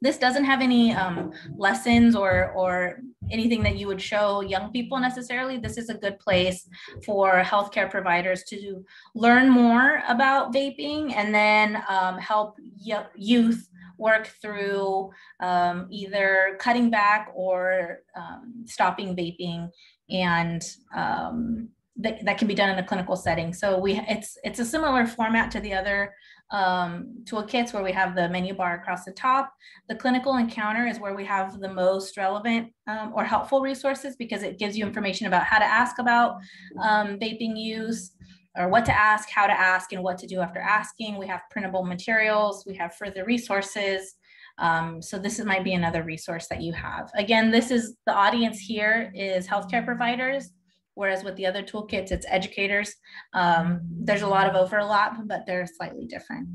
This doesn't have any um, lessons or, or anything that you would show young people necessarily. This is a good place for healthcare providers to learn more about vaping and then um, help youth work through um, either cutting back or um, stopping vaping and um, that, that can be done in a clinical setting. So we it's it's a similar format to the other um, toolkits where we have the menu bar across the top. The clinical encounter is where we have the most relevant um, or helpful resources because it gives you information about how to ask about um, vaping use or what to ask, how to ask, and what to do after asking. We have printable materials, we have further resources. Um, so this is, might be another resource that you have. Again, this is the audience here is healthcare providers whereas with the other toolkits, it's educators. Um, there's a lot of overlap, but they're slightly different.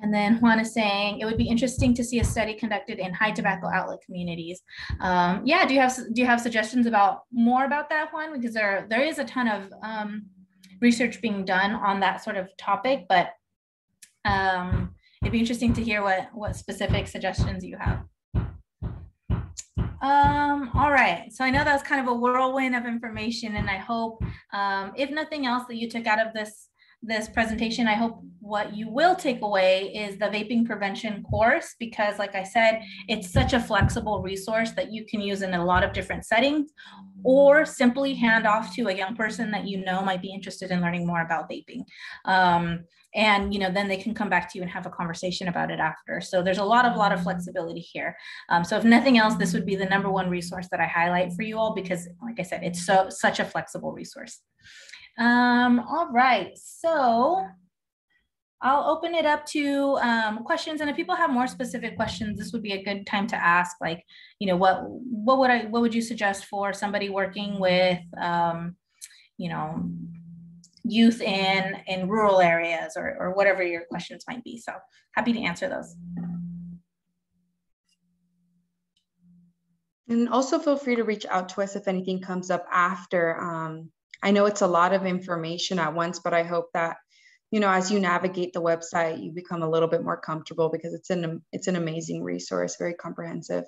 And then Juan is saying it would be interesting to see a study conducted in high tobacco outlet communities. Um, yeah, do you have do you have suggestions about more about that Juan? Because there there is a ton of um, research being done on that sort of topic, but um, it'd be interesting to hear what what specific suggestions you have. Um, all right. So I know that was kind of a whirlwind of information, and I hope, um, if nothing else, that you took out of this this presentation, I hope what you will take away is the vaping prevention course, because like I said, it's such a flexible resource that you can use in a lot of different settings, or simply hand off to a young person that you know might be interested in learning more about vaping. Um, and you know then they can come back to you and have a conversation about it after. So there's a lot of lot of flexibility here. Um, so if nothing else this would be the number one resource that i highlight for you all because like i said it's so such a flexible resource um, all right, so I'll open it up to um, questions. And if people have more specific questions, this would be a good time to ask, like, you know, what what would I what would you suggest for somebody working with, um, you know, youth in in rural areas or or whatever your questions might be. So happy to answer those. And also feel free to reach out to us if anything comes up after um, I know it's a lot of information at once, but I hope that you know as you navigate the website, you become a little bit more comfortable because it's an it's an amazing resource, very comprehensive.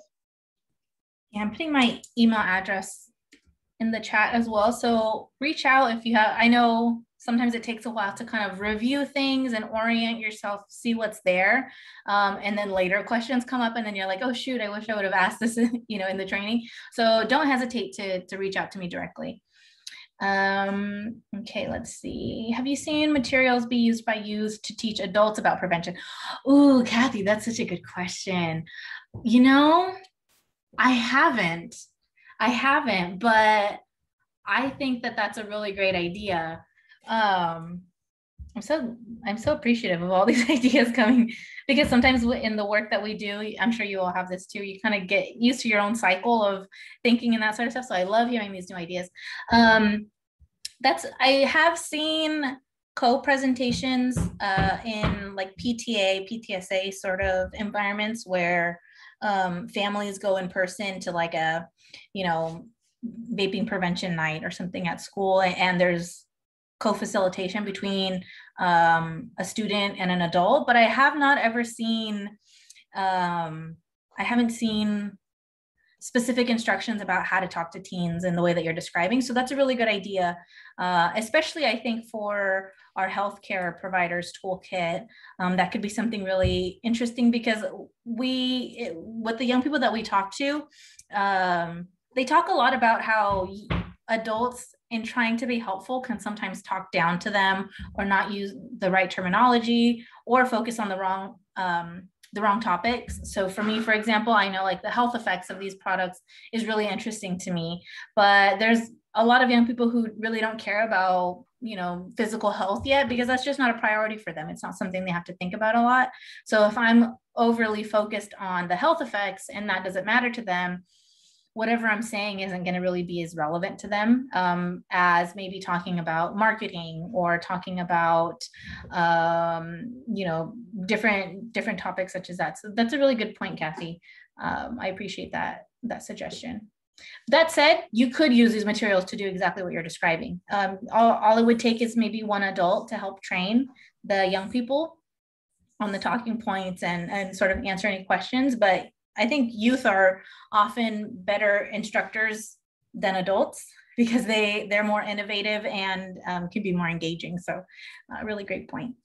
Yeah, I'm putting my email address in the chat as well. So reach out if you have. I know sometimes it takes a while to kind of review things and orient yourself, see what's there, um, and then later questions come up, and then you're like, oh shoot, I wish I would have asked this, you know, in the training. So don't hesitate to to reach out to me directly. Um, okay, let's see. Have you seen materials be used by youth to teach adults about prevention? Ooh, Kathy, that's such a good question. You know, I haven't. I haven't, but I think that that's a really great idea. Um, I'm so I'm so appreciative of all these ideas coming because sometimes in the work that we do, I'm sure you all have this too. You kind of get used to your own cycle of thinking and that sort of stuff. So I love hearing these new ideas. Um, that's I have seen co-presentations uh, in like PTA, PTSA sort of environments where um, families go in person to like a, you know, vaping prevention night or something at school, and there's co-facilitation between um, a student and an adult. But I have not ever seen, um, I haven't seen specific instructions about how to talk to teens in the way that you're describing. So that's a really good idea, uh, especially I think for our healthcare providers toolkit. Um, that could be something really interesting because we, it, with the young people that we talk to, um, they talk a lot about how adults in trying to be helpful can sometimes talk down to them or not use the right terminology or focus on the wrong um, the wrong topics. So for me, for example, I know like the health effects of these products is really interesting to me, but there's a lot of young people who really don't care about you know physical health yet because that's just not a priority for them it's not something they have to think about a lot so if i'm overly focused on the health effects and that doesn't matter to them whatever I'm saying isn't going to really be as relevant to them um, as maybe talking about marketing or talking about, um, you know, different different topics such as that. So that's a really good point, Kathy. Um, I appreciate that that suggestion. That said, you could use these materials to do exactly what you're describing. Um, all, all it would take is maybe one adult to help train the young people on the talking points and, and sort of answer any questions, but I think youth are often better instructors than adults because they they're more innovative and um, can be more engaging. So, uh, really great point.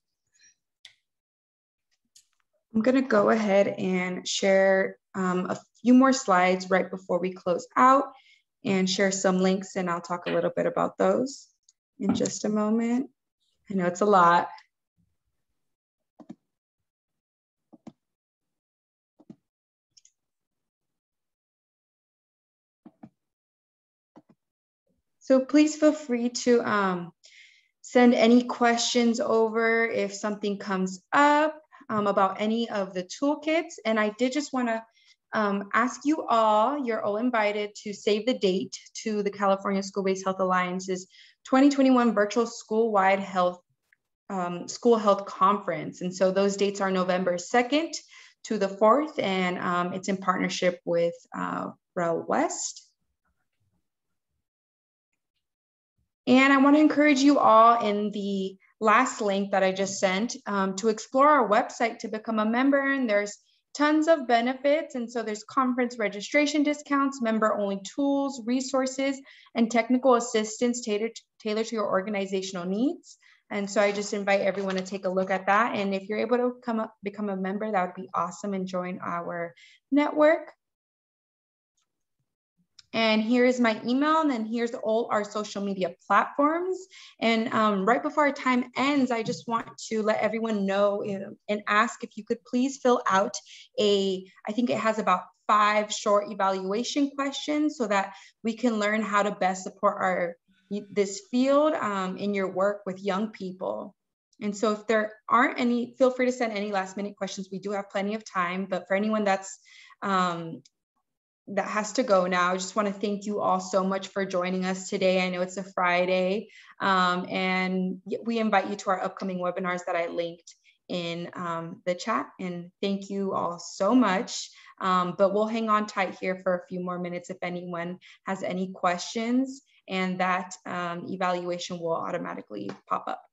I'm going to go ahead and share um, a few more slides right before we close out and share some links and I'll talk a little bit about those in just a moment. I know it's a lot. So please feel free to um, send any questions over if something comes up um, about any of the toolkits. And I did just wanna um, ask you all, you're all invited to save the date to the California School-Based Health Alliance's 2021 Virtual School-Wide Health um, School Health Conference. And so those dates are November 2nd to the 4th, and um, it's in partnership with uh, West. And I want to encourage you all in the last link that I just sent um, to explore our website to become a member. And there's tons of benefits. And so there's conference registration discounts, member only tools, resources, and technical assistance tailored, tailored to your organizational needs. And so I just invite everyone to take a look at that. And if you're able to come up, become a member, that would be awesome and join our network. And here is my email, and then here's all our social media platforms. And um, right before our time ends, I just want to let everyone know and ask if you could please fill out a, I think it has about five short evaluation questions so that we can learn how to best support our this field um, in your work with young people. And so if there aren't any, feel free to send any last minute questions. We do have plenty of time, but for anyone that's um, that has to go now. I just want to thank you all so much for joining us today. I know it's a Friday, um, and we invite you to our upcoming webinars that I linked in um, the chat. And thank you all so much. Um, but we'll hang on tight here for a few more minutes if anyone has any questions, and that um, evaluation will automatically pop up.